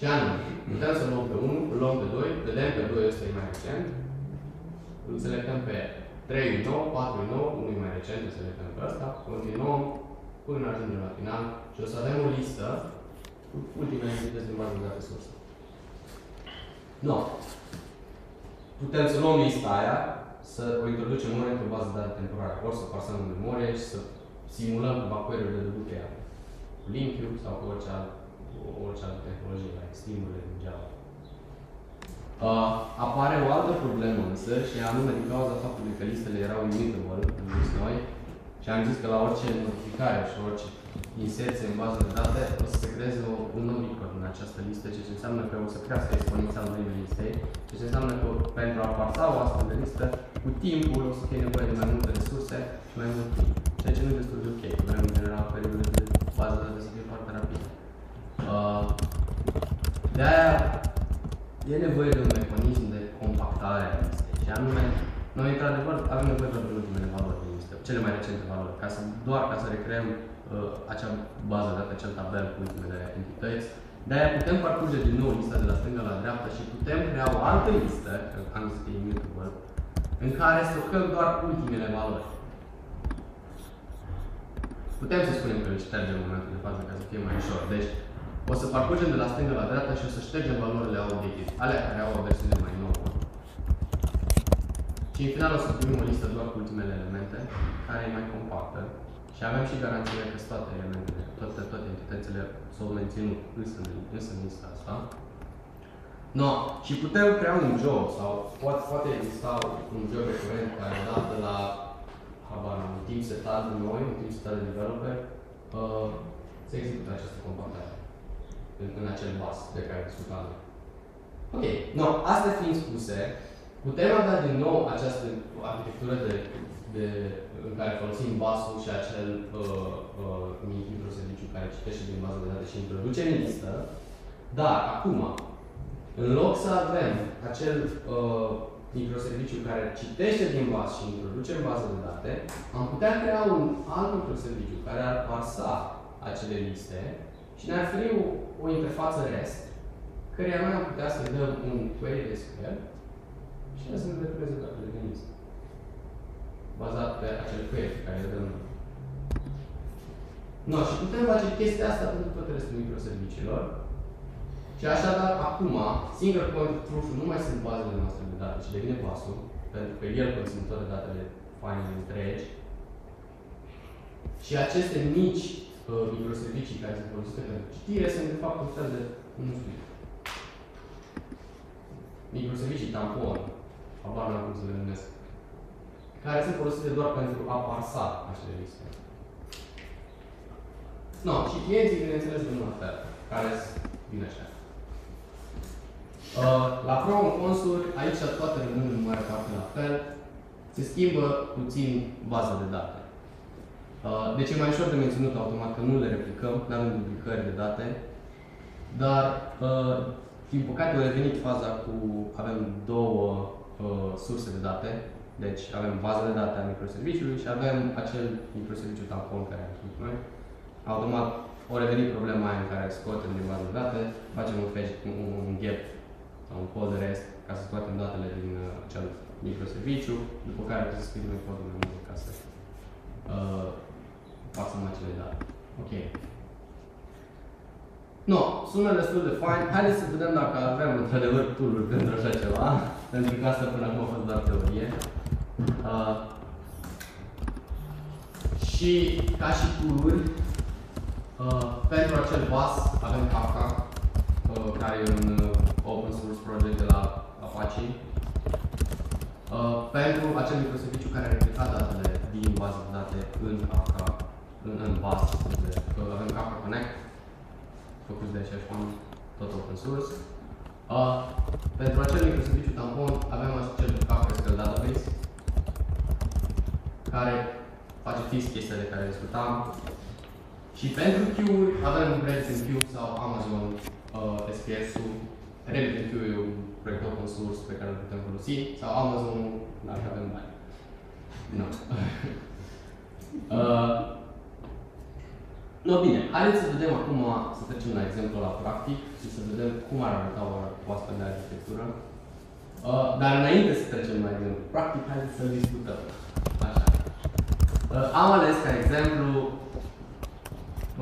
Ce anume, putem să luăm pe 1, îl luăm pe 2, vedem că 2 ăsta e mai recent, îl selectăm pe 3 e nou, 4 e nou, 1 e mai recent, îl selectăm pe ăsta, continuăm până ajungem la final și o să avem o listă. Cu ultimele entități din bază de date sursă. No. Putem să luăm lista aia, să o introducem ori într-o bază de date temporară, ori să pasăm în memorie și să simulăm cu query de debug cu LinkU sau cu orice, alt, orice altă tehnologie, la extremurile din Java. Uh, apare o altă problemă însă și anume din cauza faptului că listele erau immutable, în zis noi, și am zis că la orice modificare și orice inserție în bază de date o să se creeze o, un nou record în această listă, ceea ce înseamnă că o să crească exponențial noile listei, ceea ce înseamnă că pentru a parsa o astfel de listă, cu timpul o să fie nevoie de mai multe resurse și mai mult timp. Ceea ce nu e destul de ok. Vrem în general perioadele de bază de date să fie foarte rapide. Uh, de aia e nevoie de un mecanism de compactare a listei. Și anume, noi într-adevăr avem nevoie doar de ultimele valori din listă, cele mai recente valori, ca să, doar ca să recreăm uh, acea bază de date, acel tabel cu ultimele entități. De aia putem parcurge din nou lista de la stânga la dreapta și putem crea o altă listă, că am zis că e immutable, în care stocăm doar ultimele valori. Putem să spunem că le ștergem în momentul de față ca să fie mai ușor. Deci, o să parcurgem de la stânga la dreapta și o să ștergem valorile outdated, alea care au o versiune mai nouă. Și în final o să primim o listă doar cu ultimele elemente, care e mai compactă. Și avem și garanția că toate elementele, toate, toate entitățile s-au menținut însă, însă în lista asta. No, și putem crea un job sau poate, poate exista un job recurent care odată la habar, un timp setat de noi, un timp setat de developer, uh, să execute această compactare în, în acel bus de care discutam. Ok, no, astea fiind spuse, putem avea din nou această arhitectură de, de, în care folosim basul și acel uh, uh, microserviciu care citește din bază de date și introduce în listă, dar acum, în loc să avem acel uh, microserviciu care citește din bas și introduce în bază de date, am putea crea un alt microserviciu care ar parsa acele liste și ne-ar oferi o, o interfață REST, care noi am putea să dăm un query de SQL și să ne depureze datele din listă. Bazat pe acel query pe care le dăm noi. No, și putem face chestia asta pentru toate restul microserviciilor. Și așadar, acum, single point of truth nu mai sunt bazele noastre de date, ci devine pasul, pentru că el conține toate datele faine întregi. Și aceste mici uh, microservicii care sunt folosite pentru citire sunt de fapt un fel de, nu știu, microservicii tampon, habar n-am cum să le numesc, care sunt folosite doar pentru a parsa acele liste. No, și clienții, bineînțeles, rămân la fel, care sunt din ăștia. Uh, la Pro în consuri, aici toate rămân în mare parte la fel. Se schimbă puțin baza de date. Uh, deci e mai ușor de menținut automat că nu le replicăm, nu avem duplicări de date, dar uh, din păcate a revenit faza cu, avem două uh, surse de date, deci avem baza de date a microserviciului și avem acel microserviciu tampon care am spus noi. Automat o revenit problema aia în care scoatem din bază de date, facem un, fetch, un, un get sau un call de rest ca să scoatem datele din uh, acel microserviciu, după care trebuie să scriem noi codul mai mult ca să uh, pasăm acele date. Ok. No, sună destul de fain. Haideți să vedem dacă avem într-adevăr tool pentru așa ceva, pentru că asta până acum a fost doar teorie. Uh, și ca și tool uh, pentru acel bus avem Kafka, uh, care e un uh, open source project de la Apache. Uh, pentru acel microserviciu care a replicat datele din baza de date în Kafka, în, în bus, avem Kafka Connect, făcut de aceeași oameni, tot open source. Uh, pentru acel microserviciu tampon avem acel Kafka SQL Database, care face fix chestia de care discutam. Și pentru queue-uri avem RabbitMQ sau Amazon uh, SPS-ul. RabbitMQ e un proiect open source pe care îl putem folosi, sau Amazon dacă avem bani. Nu. No. [LAUGHS] uh, No, bine, haideți să vedem acum, să trecem la exemplu la practic și să vedem cum ar arăta o, o astfel de arhitectură. Uh, dar înainte să trecem la exemplu practic, haideți să discutăm. Așa. Uh, am ales ca exemplu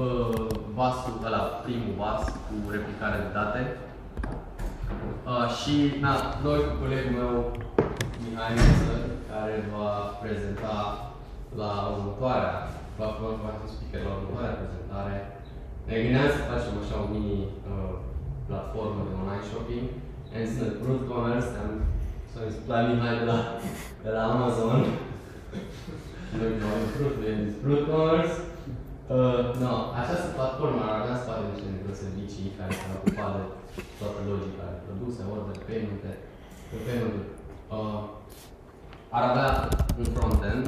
uh, vasul ăla, primul vas cu replicare de date. Uh, și, na, noi cu colegul meu, Mihai Mesăr, care va prezenta la următoarea va, va, va fi speaker la următoarea prezentare. Ne gândeam să facem așa o mini uh, platformă de online shopping. Am zis de Brut Commerce, am să mi la Mihai de la, de la Amazon. Noi nu am Brut, am zis Brut Commerce. Uh, no, această platformă ar avea spate niște microservicii care s-ar ocupa de toată logica de produse, order, payment, payment. Uh, ar avea un front-end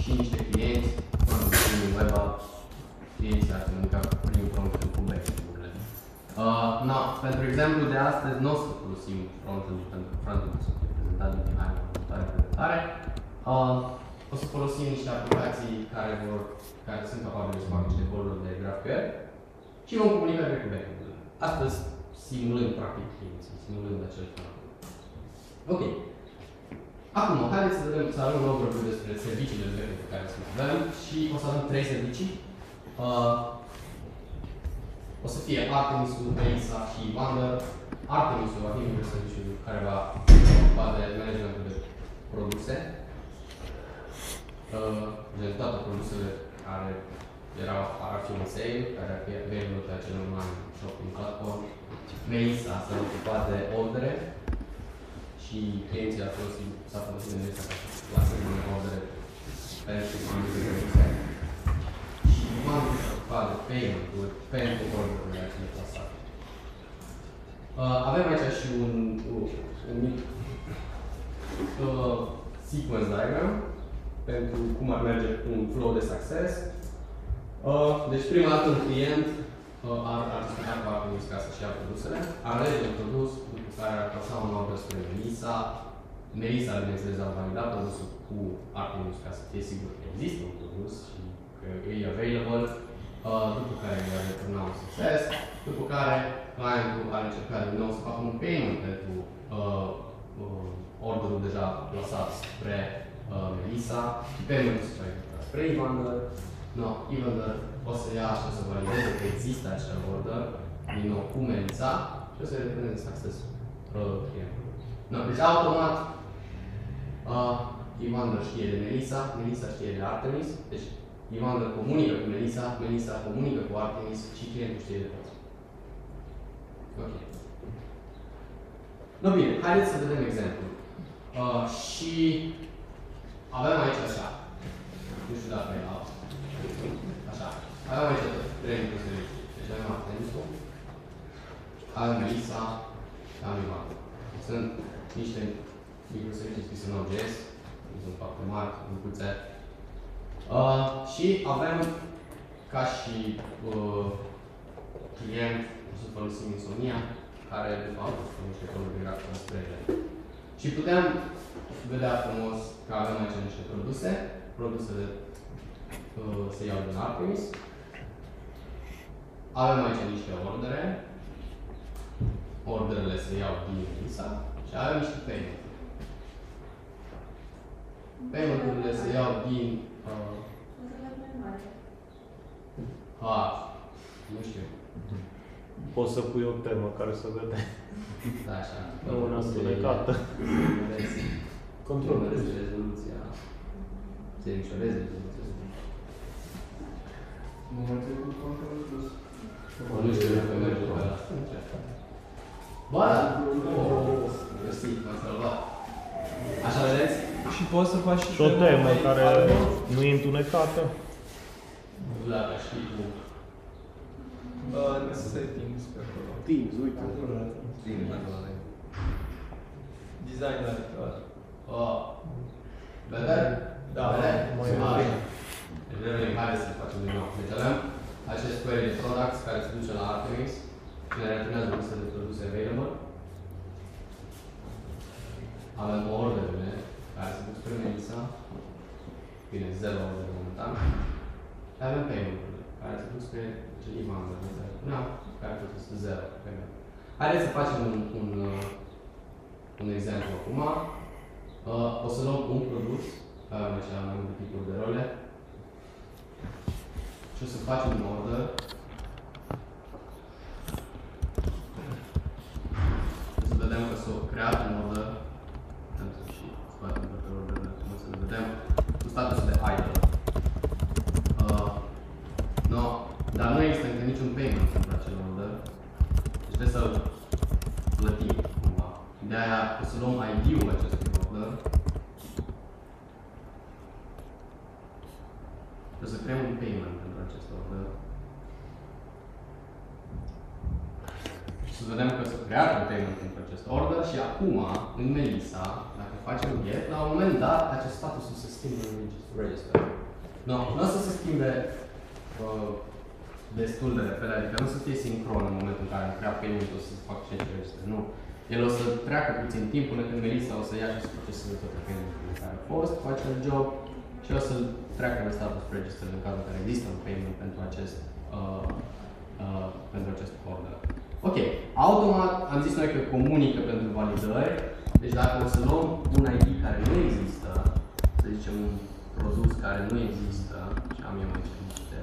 și niște clienți, prin web app, clienții ar comunica prin front-end cu back-end-urile. Uh, na, pentru exemplu de astăzi nu o să folosim front-end pentru că front-end o să fie prezentat din Mihai la următoarea prezentare. Uh, o să folosim niște aplicații care, vor, care sunt capabile să facă niște call de GraphQL și vom comunica direct cu back-end-urile. Astăzi simulând practic clienții, simulând acel front Ok. Acum, haideți să vedem, să avem un overview despre serviciile de pe care să avem și o să avem trei servicii. Uh, o să fie Artemis-ul, Melissa și Wander. Artemis-ul va fi un serviciu care va ocupa de managementul de produse. Uh, de toate produsele care erau, ar fi un sale, care ar fi available pe acel online shopping platform. Melissa se ocupa de ordere, și clienții a folosit, s-a folosit în lista ca să lasă din ordere pentru produse. Și m-am ocupat de payment-uri pentru orderurile acele plasate. Uh, avem aici și un, un mic uh, sequence diagram pentru cum ar merge un flow de success. Uh, deci prima dată un client uh, ar, ar discuta cu Artemis ca să-și ia produsele, alege un produs, care ar păsa un order spre Melissa. Melissa, bineînțeles, a validat produsul cu Artemis ca să fie sigur că există un produs și că e available, uh, după care i-a returnat un succes, după care clientul a încercat din nou să facă un payment pentru uh, uh, orderul deja plasat spre uh, Melissa și paymentul se va spre e-vendor. No, e-vendor o să ia și o să valideze că există acel order din nou cu Melissa și o să returneze succesul clientului. No, deci automat uh, Ivander știe de Melissa, Melissa știe de Artemis, deci Ivander comunică cu Melissa, Melissa comunică cu Artemis și clientul știe de toți. Ok. No bine, haideți să vedem exemplu. Uh, și avem aici așa. Nu știu dacă e alt. Așa. Avem aici trei microservicii. Deci avem Artemisul, avem Melissa, animal. Sunt niște microservicii scrise în Node.js, sunt foarte mari, micuțe. Uh, și avem ca și uh, client, o să folosim Insomnia, care de fapt este niște coduri de spre ele. Și putem vedea frumos că avem aici niște produse, produsele uh, se iau din Artemis. Avem aici niște ordere, orderele se iau din Lisa și avem niște payment. Payment-urile se iau din uh, a, nu știu. Poți să pui o temă care să vede. Da, așa. [LAUGHS] Nu una întunecată. Controlezi rezoluția. Se micșorezi rezoluția. Nu mai trebuie cu controlul plus. Nu știu dacă merge pe asta. Ba, da. Oh, mersi, m-am salvat. Așa vedeți? Și poți să faci Și o temă care nu e întunecată. Dacă știi cum. În settings pe acolo. Teams, uite. Bine, acolo. Design aleator. Oh. Vedem? Da, Vedem? mai Așa. bine. Deci revenim, haideți să facem din nou. Deci avem acest query de products care se duce la Artemis și ne returnează o listă de produse available. Avem orderele care se duc spre Melissa. Bine, zero order momentan. Și avem payment-urile care se duc spre ce Ivan spunea, care tot este zero payment. Haideți să facem un, un, uh, un exemplu acum. Uh, o să luăm un produs, avem aici mai multe tipuri de role, și o să facem un order. Să vedem că s-a creat un order. Putem să și scoatem toate orderele, o să le vedem. Cu statusul de idle. Uh, no, dar nu există încă niciun payment pentru acel order. Deci trebuie să-l plătim cumva. De aia o să luăm ID-ul acestui order. Trebuie să creăm un payment pentru acest order. Și să vedem că s-a creat un payment pentru acest order și acum, în Melissa, dacă facem get, la un moment dat, acest status o să se schimbe în register. Nu, nu o să se schimbe uh, destul de repede, adică nu o să fie sincron în momentul în care am creat payment o să fac change register. Nu. El o să treacă puțin timp până când Melissa o să ia și să proceseze toate payment-urile care au fost, face acel job și o să treacă în status register în cazul în care există un payment pentru acest, uh, uh, pentru acest order. Ok, automat am zis noi că comunică pentru validări, deci dacă o să luăm un ID care nu există, să zicem un produs care nu există, și am eu aici niște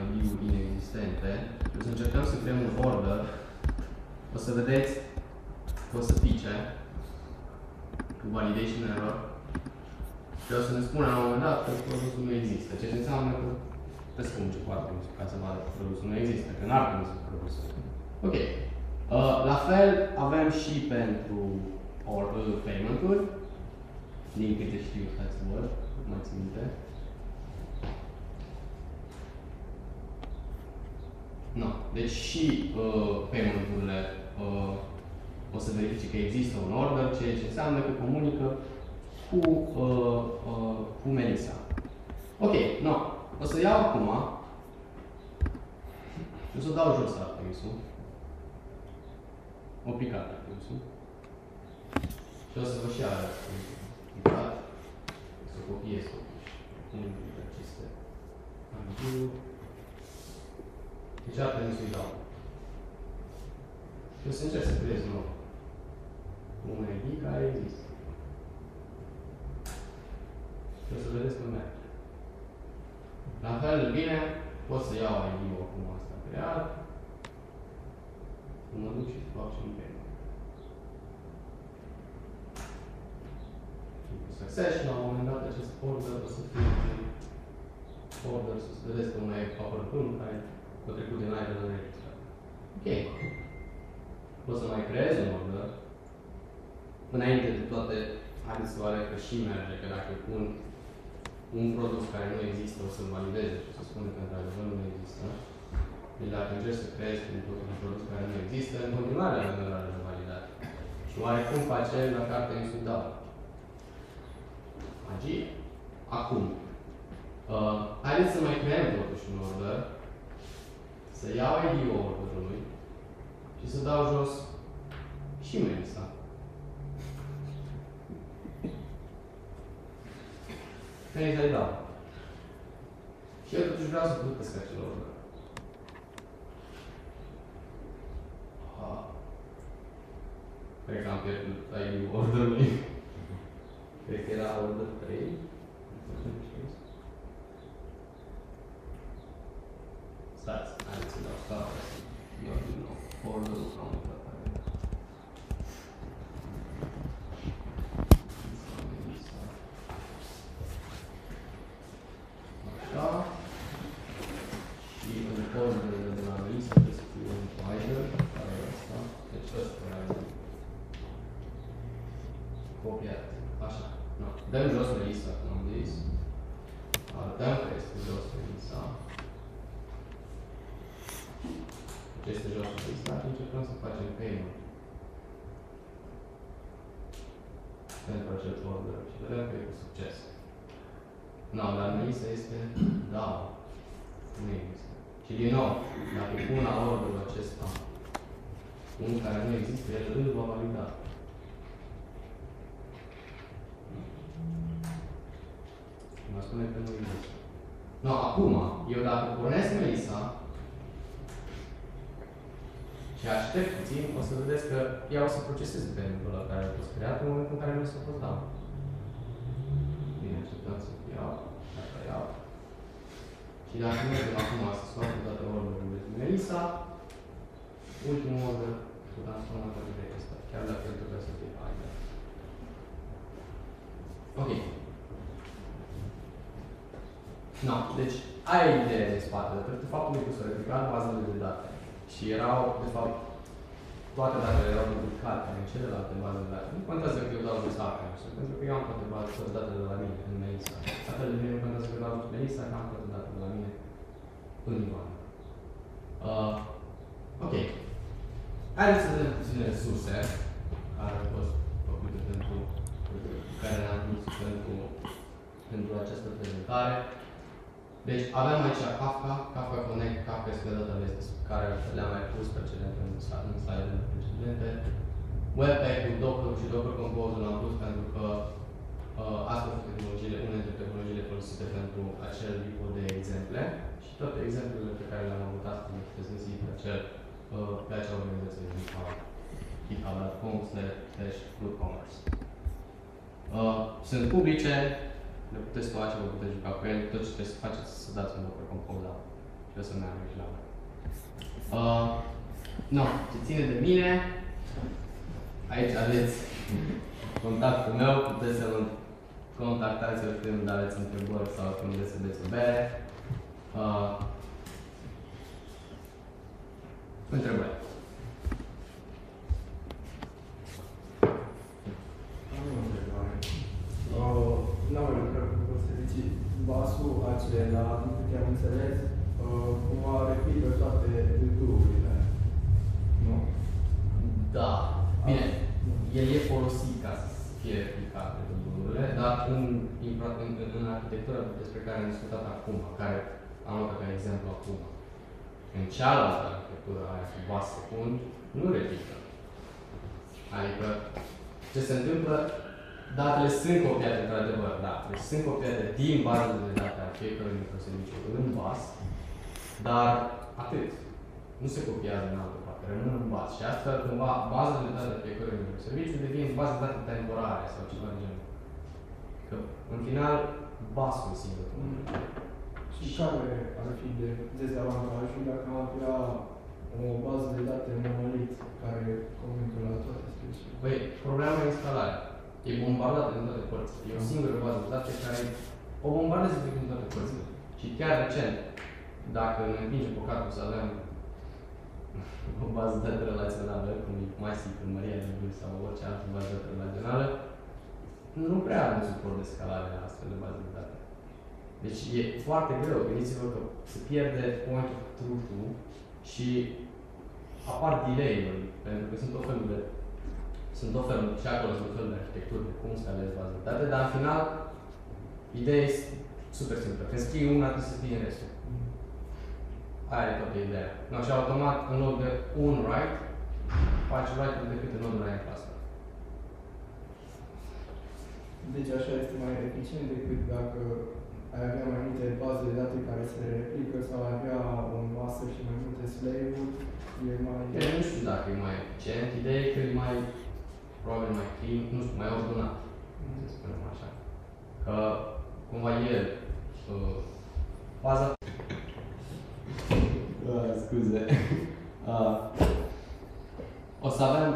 ID-uri inexistente, o să încercăm să creăm un order, o să vedeți că o să pice cu validation error. Și o să ne spună la un moment dat că produsul nu există, ceea ce înseamnă că trebuie să comunice cu Artemis ca să vadă că produsul nu există, că în Artemis este produsul. Ok. Uh, la fel avem și pentru order payment-uri, din câte știu, stați să văd, nu mai țin minte. No. Deci și uh, payment-urile uh, o să verifice că există un order, ceea ce înseamnă că comunică cu, uh, uh, cu Melissa. Ok, no. O să iau acum și o să dau jos artemisul. O picat artemisul. Și o să vă și arăt picat. O să copiez totuși. Unul aceste. Undo. Deci artemisul îi dau. Și o să încerc să creez un nou. Un ID care există. Și o să vedeți că merge. La fel de bine, pot să iau ID-ul acum asta creat. Mă duc și fac și un payment. Și cu success și la un moment dat acest order o să fie un order, să vedeți că nu mai apărut unul care a trecut din aer în registră. Ok. Pot să mai creez un order. Înainte de toate, haideți să vă arăt că și merge, că dacă pun un produs care nu există, o să-l valideze și o să spune că într-adevăr nu există. Deci dacă încerci să creezi un produs, un produs care nu există, în continuare avem eroare de validare. Și oare cum face la carte insultată? Magie. Acum, uh, haideți să mai creăm totuși un order, să iau ID-ul orderului și să dau jos și Melissa. Îi dau. Și eu totuși vreau să acel order. Ah. Cred că am pierdut ID-ul orderului. Cred că era order 3. Stați, haideți să dau start. Eu din nou. Nu, dar Melissa este da. Nu există. Și din nou, dacă pun la orderul acesta unul care nu există, el îl va valida. Mă spune că nu există. No, acum, eu dacă pornesc Melissa și aștept puțin, o să vedeți că ea o să proceseze paymentul ăla care a fost creat în momentul în care nu s-a fost dat. Bine, așteptăm să iau, așa iau. Și dacă mergem acum să scoatem toate orderurile din Melissa, ultimul order cu transformator de ăsta, chiar dacă el trebuie să fie haide. Ok. No, deci aia e ideea din spate, datorită faptului că s-au replicat bazele de date și erau, de fapt, toate datele erau duplicate în celelalte baze de date. Nu contează că eu dau jos Apex, pentru că eu am toate baze, toate datele de la mine în Melissa. La fel de bine nu contează că eu dau jos Melissa, că am toate datele de la mine în Ioan. Uh, ok. Haideți să vedem puține resurse care au fost făcute pentru, care le-am pus pentru, pentru această prezentare. Deci avem aici Kafka, Kafka Connect, Kafka SQL Database, care le-am mai pus precedent în slide- în slide-urile precedente. Webpack-ul, Docker și Docker Compose l-am pus pentru că uh, astea sunt tehnologiile, unele dintre tehnologiile folosite pentru acel tip de exemple și toate exemplele pe care le-am avut astăzi le puteți găsi pe acel uh, pe acea organizație de GitHub, github.com slash WooCommerce. Uh, sunt publice, le puteți face, vă puteți juca cu ele, tot ce trebuie să faceți să dați un Docker Compose la și o să meargă și la voi. Uh, no, ce ține de mine, aici aveți contactul meu, puteți să mă contactați oricând aveți întrebări sau când vreți să beți o bere. Uh, întrebări. Am o întrebare. Uh, N-am mai lucrat cu servicii. Basul acela, din câte am înțeles, uh, cumva replică toate YouTube-urile. Nu? Da. Bine, el e folosit ca să fie replicat pe lucrurile, dar în, infra- în, în, în arhitectura despre care am discutat acum, care am luat ca exemplu acum, în cealaltă arhitectură, aia cu bas secund, nu replică. Adică, ce se întâmplă, datele sunt copiate într-adevăr, da, deci sunt copiate din bazele de date a fiecărui microserviciu în bas, dar atât. Nu se copiază în altă parte, rămân în bas. Și astfel, cumva, bazele de date a fiecărui microserviciu devin baze de date temporare sau ceva de genul. Că, în final, basul singur. Și care ar fi de dezavantajul dacă am avea o bază de date monolit care comunică la toate speciile? Păi, problema e instalarea. E bombardată din toate părțile. E o singură bază de date care o bombardează din toate părțile. Și chiar recent, dacă ne împinge păcatul să avem [LAUGHS] o bază de date relațională, cum e MySQL, MariaDB sau orice altă bază de date relațională, nu prea avem suport de scalare la astfel de baze de date. Deci e foarte greu. Gândiți-vă că se pierde point of truth-ul și apar delay-uri, pentru că sunt tot felul de sunt tot felul, și acolo sunt tot felul de arhitecturi, de cum scalezi baza de date, dar în final, ideea e super simplă. Când scrii una, trebuie să scrii restul. Aia e toată ideea. No, și automat, în loc de un write, faci write decât în nodul în clasa. Deci așa este mai eficient decât dacă ai avea mai multe baze de date care se replică sau ai avea un master și mai multe slave-uri, e mai... Eu nu știu dacă e mai eficient, ideea e că e mai, probabil mai clean, nu știu, mai ordonat, să spunem așa. Că cumva el, uh, baza... Uh, scuze. [LAUGHS] Uh, o să avem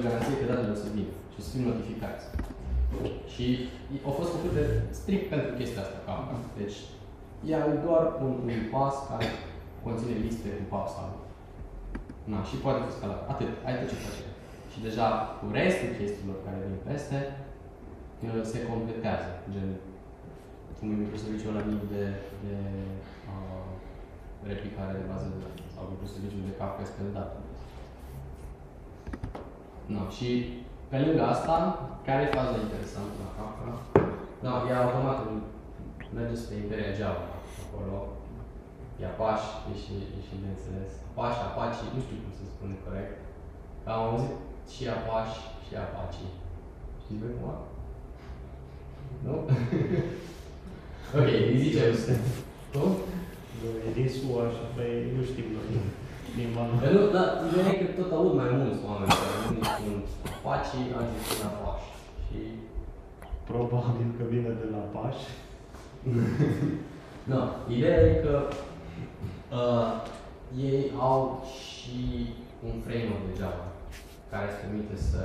100% garanție că datele o să vină și o să fim notificați. Și au fost făcute strict pentru chestia asta, Kafka. Deci, ea e doar un, un pas care conține liste cu pasta. Na, și poate fi scalat. Atât, ai tot ce face. Și deja cu restul chestiilor care vin peste, uh, se completează. Gen, cum e microserviciul ăla mic de, de uh, replicare de bază de date sau microserviciul de Kafka SQL Database. No, și pe lângă asta, care e faza interesantă la Kafka? Da, e automat, merge spre Imperia Java acolo. E Apache, e și, e și de înțeles. Apache, Apache, nu știu cum se spune corect. Dar am auzit și Apache și Apache. Știți voi cumva? Nu? [LAUGHS] ok, îi zicem. Tu? E din SUA și pe nu știm noi limba Că nu, dar ideea e că tot aud mai mulți oameni care unii spun Apache, alții spun Apache. Și Probabil că vine de la Paș. [LAUGHS] Da, ideea e că uh, ei au și un framework de Java care îți permite să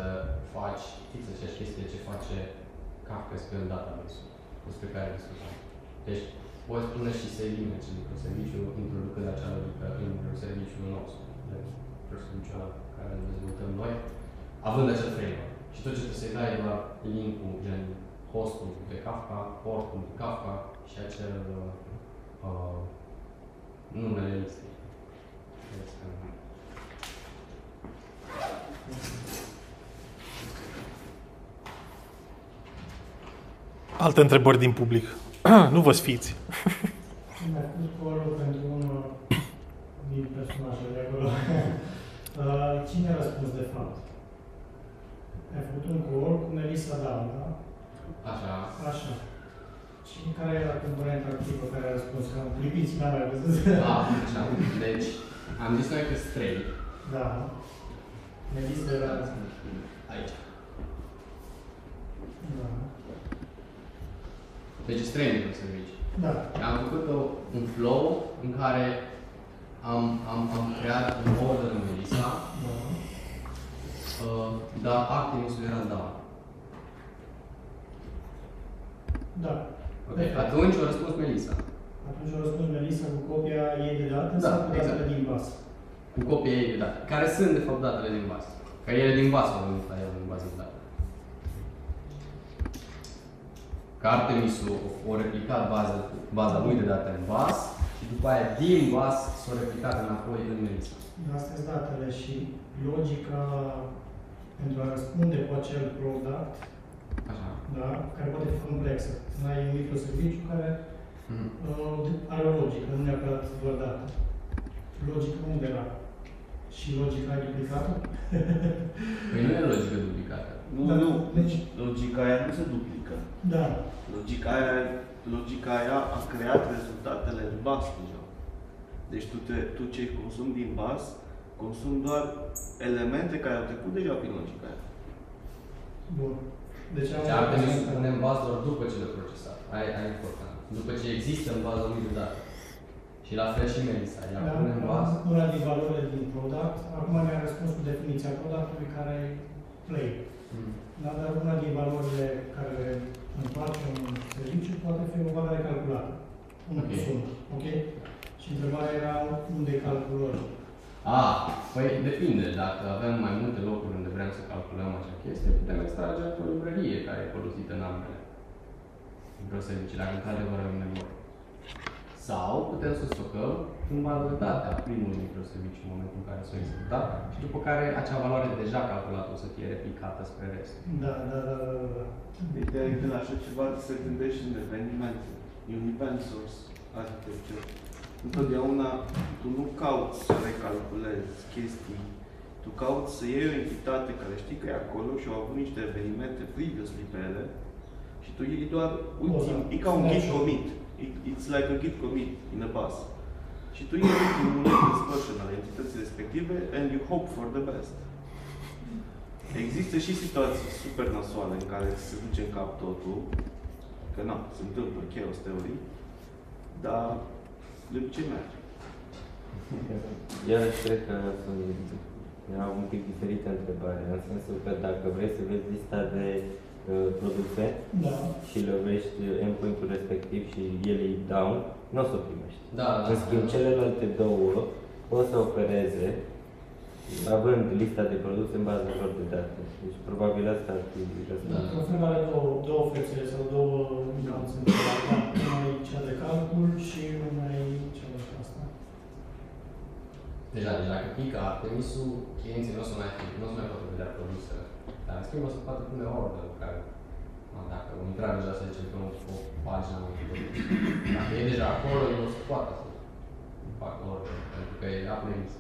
faci fix aceeași chestie ce face Kafka SQL database-ul despre care discutăm. Deci, poți pune și să elimine acel microserviciu introducând acea logică în microserviciul nostru, de microserviciul ăla care îl dezvoltăm noi, având acel framework. Și tot ce trebuie să-i dai e doar link-ul, gen hostul de Kafka, portul de Kafka și acel uh, numele listei. Alte întrebări din public. Nu vă. Că Artemis-ul o replicat baza, baza lui de date în bas și după aia din bas s-a replicat înapoi în Melissa. Astea sunt datele și logica pentru a răspunde cu acel product, Așa. da, care poate fi complexă. Ai un microserviciu care Mhm. uh, are o logică, nu neapărat doar date. Logica unde era? Și logica ai duplicat Păi nu e logică duplicată. Nu, Da, nu. deci- Logica aia nu se duplică. Da. Logica aia, logica aia a creat rezultatele în bas deja. Deci tu, te, tu ce consumi din bas, consumi doar elemente care au trecut deja prin logica aia. Bun. Deci am Deci Artemis îl pune în bază doar după ce le-a procesat. Aia aia e important. După ce există în baza lui de date. Și la fel și Melissa. Ea Da, pune în bază. una din valorile din product, acum mi-a răspuns cu definiția productului care e play. Mhm. Da, dar una din valorile care le întoarce un serviciu poate fi o valoare calculată. Un Ok. sumă, ok? Și întrebarea era unde e calculul A, păi depinde. Dacă avem mai multe locuri unde vrem să calculăm acea chestie, putem extrage o librărie care e folosită în ambele microservicii, dacă într-adevăr avem nevoie. Sau putem să stocăm în bază de date a primului microserviciu în momentul în care s-a executat și după care acea valoare deja calculată o să fie replicată spre rest. Da, da, da, da, da. Ideea e că la așa ceva să te gândești în evenimente. E un event source architecture. Întotdeauna tu nu cauți să recalculezi chestii, tu cauți să iei o entitate care știi că e acolo și au avut niște evenimente previously pe ele și tu iei doar ultim, da. e ca un git Snapshot. commit. It- It's like a git commit in a bus. Și tu iei ultimul latest version al entității respective and you hope for the best. Există și situații super nasoale în care se duce în cap totul, că na, se întâmplă chaos teorii, dar de obicei merge. [LAUGHS] Iarăși cred că sunt, era un pic diferită întrebarea, în sensul că dacă vrei să vezi lista de uh, produse Da. și lovești endpoint-ul respectiv și el e down, nu o să o primești. Da, da. În schimb, celelalte două o să opereze având lista de produse în baza lor de date. Deci probabil asta ar fi răspunsul. Într-un fel are două, două fețe sau două nuanțe. Da, una e cea de calcul și una e cea de asta. Deja, deci dacă pică Artemisul, clienții nu o să mai, fi, nu o să mai poată vedea produsele. Dar în schimb o să poată pune order care mă, dacă o intra deja să zicem pe o, o pagină unde produs. Dacă e deja acolo, el o să poată să facă order, pentru că e Artemis.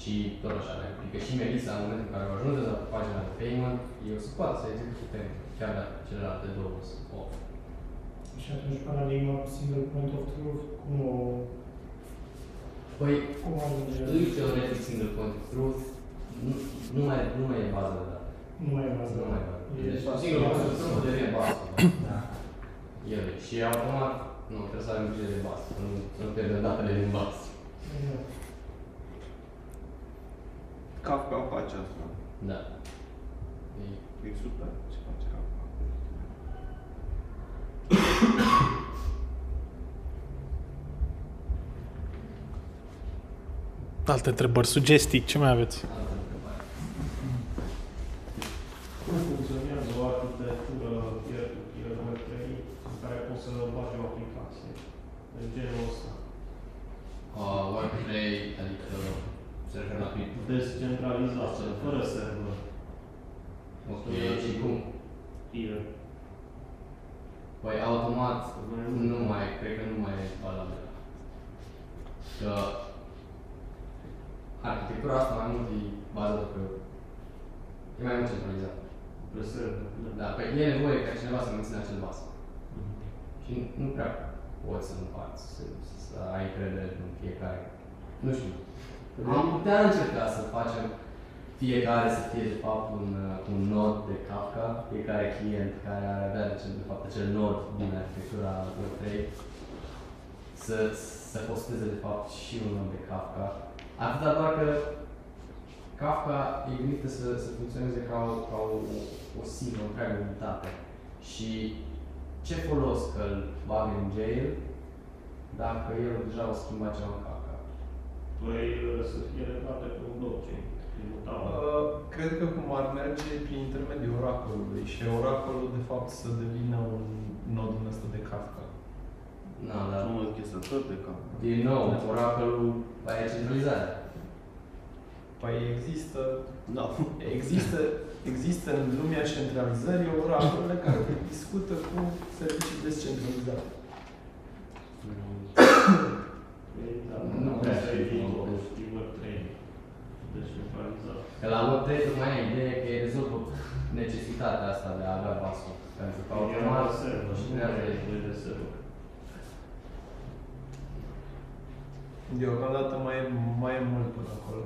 Și tot așa, dacă pică și Melissa în momentul în care va ajunge la pagina de payment, eu să poată să execute payment, chiar dacă celelalte două sunt off. Și atunci paradigma single point of truth, cum o, Păi, cum ajunge? îi teoretic single point of truth, nu, nu mai, nu mai e bază de date. Nu mai e bază. Nu mai e bază. E Deci, bază. single point of truth devine bază. Da. El e. Și automat, nu, trebuie să avem grijă de bază, să nu, să nu pierdem datele din bază. Da. Kafka face asta. Da. E, E super ce face Kafka. Alte întrebări, sugestii, ce mai aveți? altă întrebare. Cum funcționează o arhitectură peer-to-peer Web3 în care poți să bagi o aplicație? De genul ăsta. Uh, Workplay, adică se referă la clip. Descentralizată, fără server. Ok, și cum? Peer. Păi automat, nu mai, cred că nu mai e valabil. Că arhitectura asta mai mult e bazată pe... E mai mult centralizată. Pe server. Da, pe e nevoie ca cineva să mențină acel bas. Și nu prea poți să împarți, să, să ai credere în fiecare. Nu știu. Am putea încerca să facem fiecare să fie de fapt un, uh, un nod de Kafka, fiecare client care ar avea de, de fapt acel nod din arhitectura Web3 să, să posteze de fapt și un nod de Kafka. Atâta doar că Kafka e gândită să, să funcționeze ca o, ca o, o singură, întreagă unitate. Și ce folos că îl bag în jail dacă el deja o schimba ceva în Kafka? Păi să fie legate pe un blockchain. Imutabil. Uh, cred că cum ar merge prin intermediul oracolului și oracolul de fapt să devină un nod din ăsta de Kafka. Na, dar Un orchestrator de Kafka. din nou, oracolul aia e centralizare. Păi există, Da. există, există în lumea centralizării oracolele care discută cu servicii descentralizate. Păi, da, Nu prea asta e știu. viitorul, știi, Web3. Descentralizat. Că la Web3 tocmai ai ideea că e rezolvă necesitatea asta de a avea basul. Pentru că automat server, și nu creează are nevoie de server. Deocamdată mai e, mai e mult până acolo.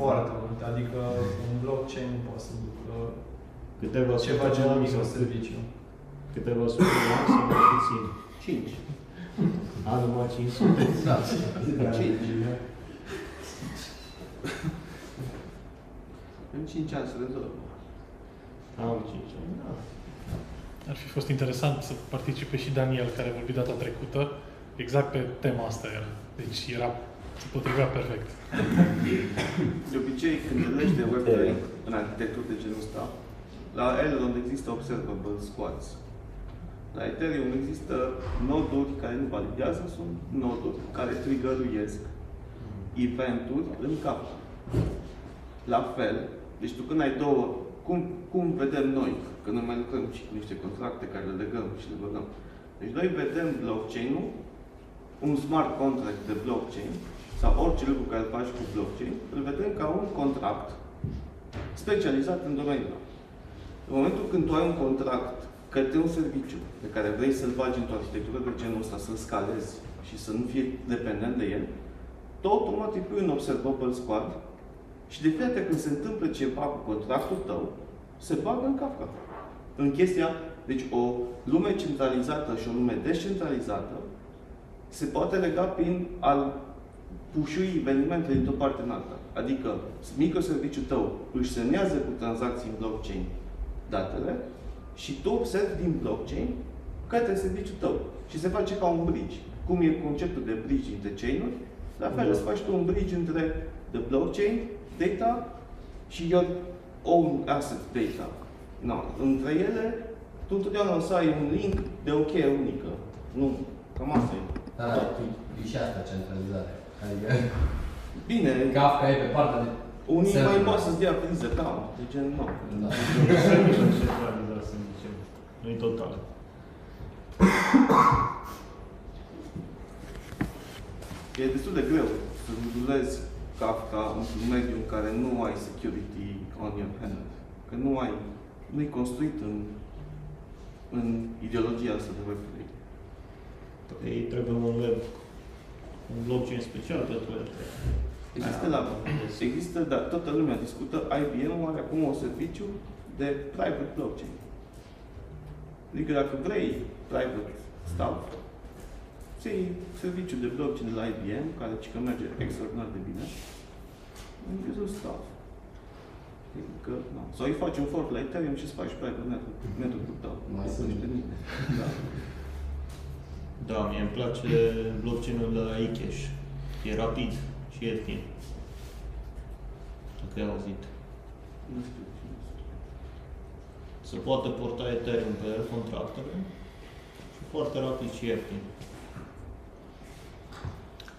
Foarte mult. Adică un blockchain nu poate să ducă Câteva ceva sute de genul ani sau microserviciu. Câteva sute de ani sau mai puțin. 5. A, numai 500. Da. În 5 ani se rezolvă. Am 5 ani, da. Ar fi fost interesant să participe și Daniel, care a vorbit data trecută, exact pe tema asta era. Deci era, se potrivea perfect. De obicei, când te legi de Web3 în arhitecturi de genul ăsta, la Elrond există observable squads. La Ethereum există noduri care nu validează, sunt noduri care triggeruiesc eventuri în Kafka. La fel, deci tu când ai două, cum, cum vedem noi, când noi mai lucrăm și cu niște contracte care le legăm și le băgăm. Deci noi vedem blockchain-ul, un smart contract de blockchain, sau orice lucru care îl faci cu blockchain, îl vedem ca un contract specializat în domeniul ăla. În momentul când tu ai un contract către un serviciu pe care vrei să-l bagi într-o arhitectură de genul ăsta, să-l scalezi și să nu fie dependent de el, tu automat îi pui un observable squad și de fiecare dată când se întâmplă ceva cu contractul tău, se bagă în Kafka. În chestia, deci o lume centralizată și o lume descentralizată se poate lega prin al pușui evenimentele dintr-o parte în alta. Adică microserviciul tău își semnează cu tranzacții în blockchain datele și tu observi din blockchain către serviciul tău. Și se face ca un bridge. Cum e conceptul de bridge între chain-uri, la fel Da. să faci tu un bridge între the blockchain, data și your own asset data. No. Între ele, tu întotdeauna o să ai un link de o cheie unică. Nu, cam asta e. Da, da, e- e și asta centralizare. Adică Bine, Kafka e pe partea de... unii Server. mai pot să-ți dea priză, da, de gen, nu. Da. Centralizat, să zicem. Nu-i total. E destul de greu să rulezi Kafka într-un mediu în care nu ai security on your hand. Că nu ai, nu e construit în, în ideologia asta de Web3. Ei trebuie un web, un blockchain special pentru web. Există la Există, dar toată lumea discută, IBM are acum un serviciu de private blockchain. Adică dacă vrei private stuff, ți iei serviciu de blockchain de la IBM, care zice că merge extraordinar de bine, în user stuff. Adică, na. Sau îi faci un fork la Ethereum și îți faci private network, network-ul tău. Mai Nu sunt. niște nimeni. Da. Da, mie îmi place blockchain-ul de la iCash. E rapid și ieftin. Dacă ai auzit. Nu știu. nu știu. Se poate porta Ethereum pe el, contractele. Și foarte rapid și ieftin.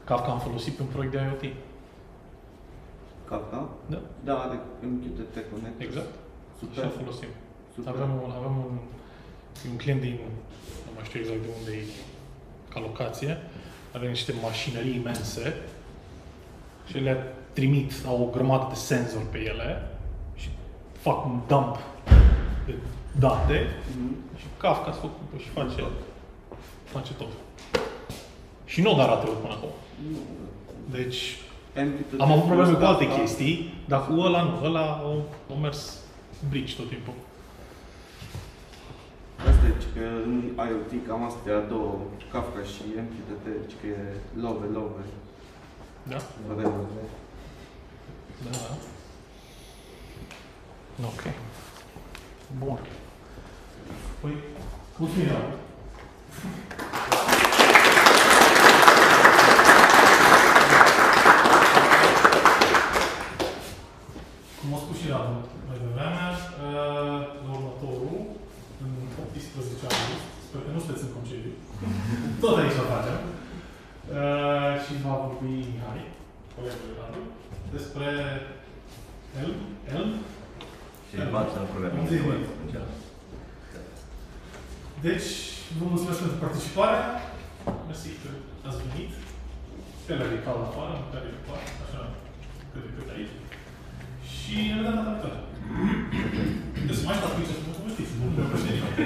Kafka am folosit pe un proiect de IoT. Kafka? Da. Da, are MQTT Connect. Exact. Și Super. o folosim. Super. Avem un, avem un, e un client din, nu mai știu exact de unde e ca locație, are niște mașinării imense și le trimit, au o grămadă de senzori pe ele și fac un dump de date Mhm. și Kafka se ocupă și face, face tot. Și nu dar arată rău până acum. Nu. Deci MQTT am avut probleme cu plus alte Kafka. chestii, dar cu ăla nu, ăla a, a mers bridge tot timpul. Asta e că în IoT cam astea două, Kafka și MQTT, zice că e love, love, Da? forever. Da, da. Ok. Bun. Păi, mulțumim, [LAUGHS] Cum a spus și Radu mai devreme, uh, la următorul, în 18 august, sper că nu sunteți în concediu, [LAUGHS] tot aici o facem, uh, și va vorbi Mihai, colegul Radu, despre el, el, Și învață în programul. Am zis, Deci, vă mulțumesc pentru participare. Mersi că ați venit. Pe la radical afară, pe la radical, așa, cât de cât aici. Și ne vedem data viitoare. Deci, mai stați cu ce să vă povestiți. Nu vă președinte.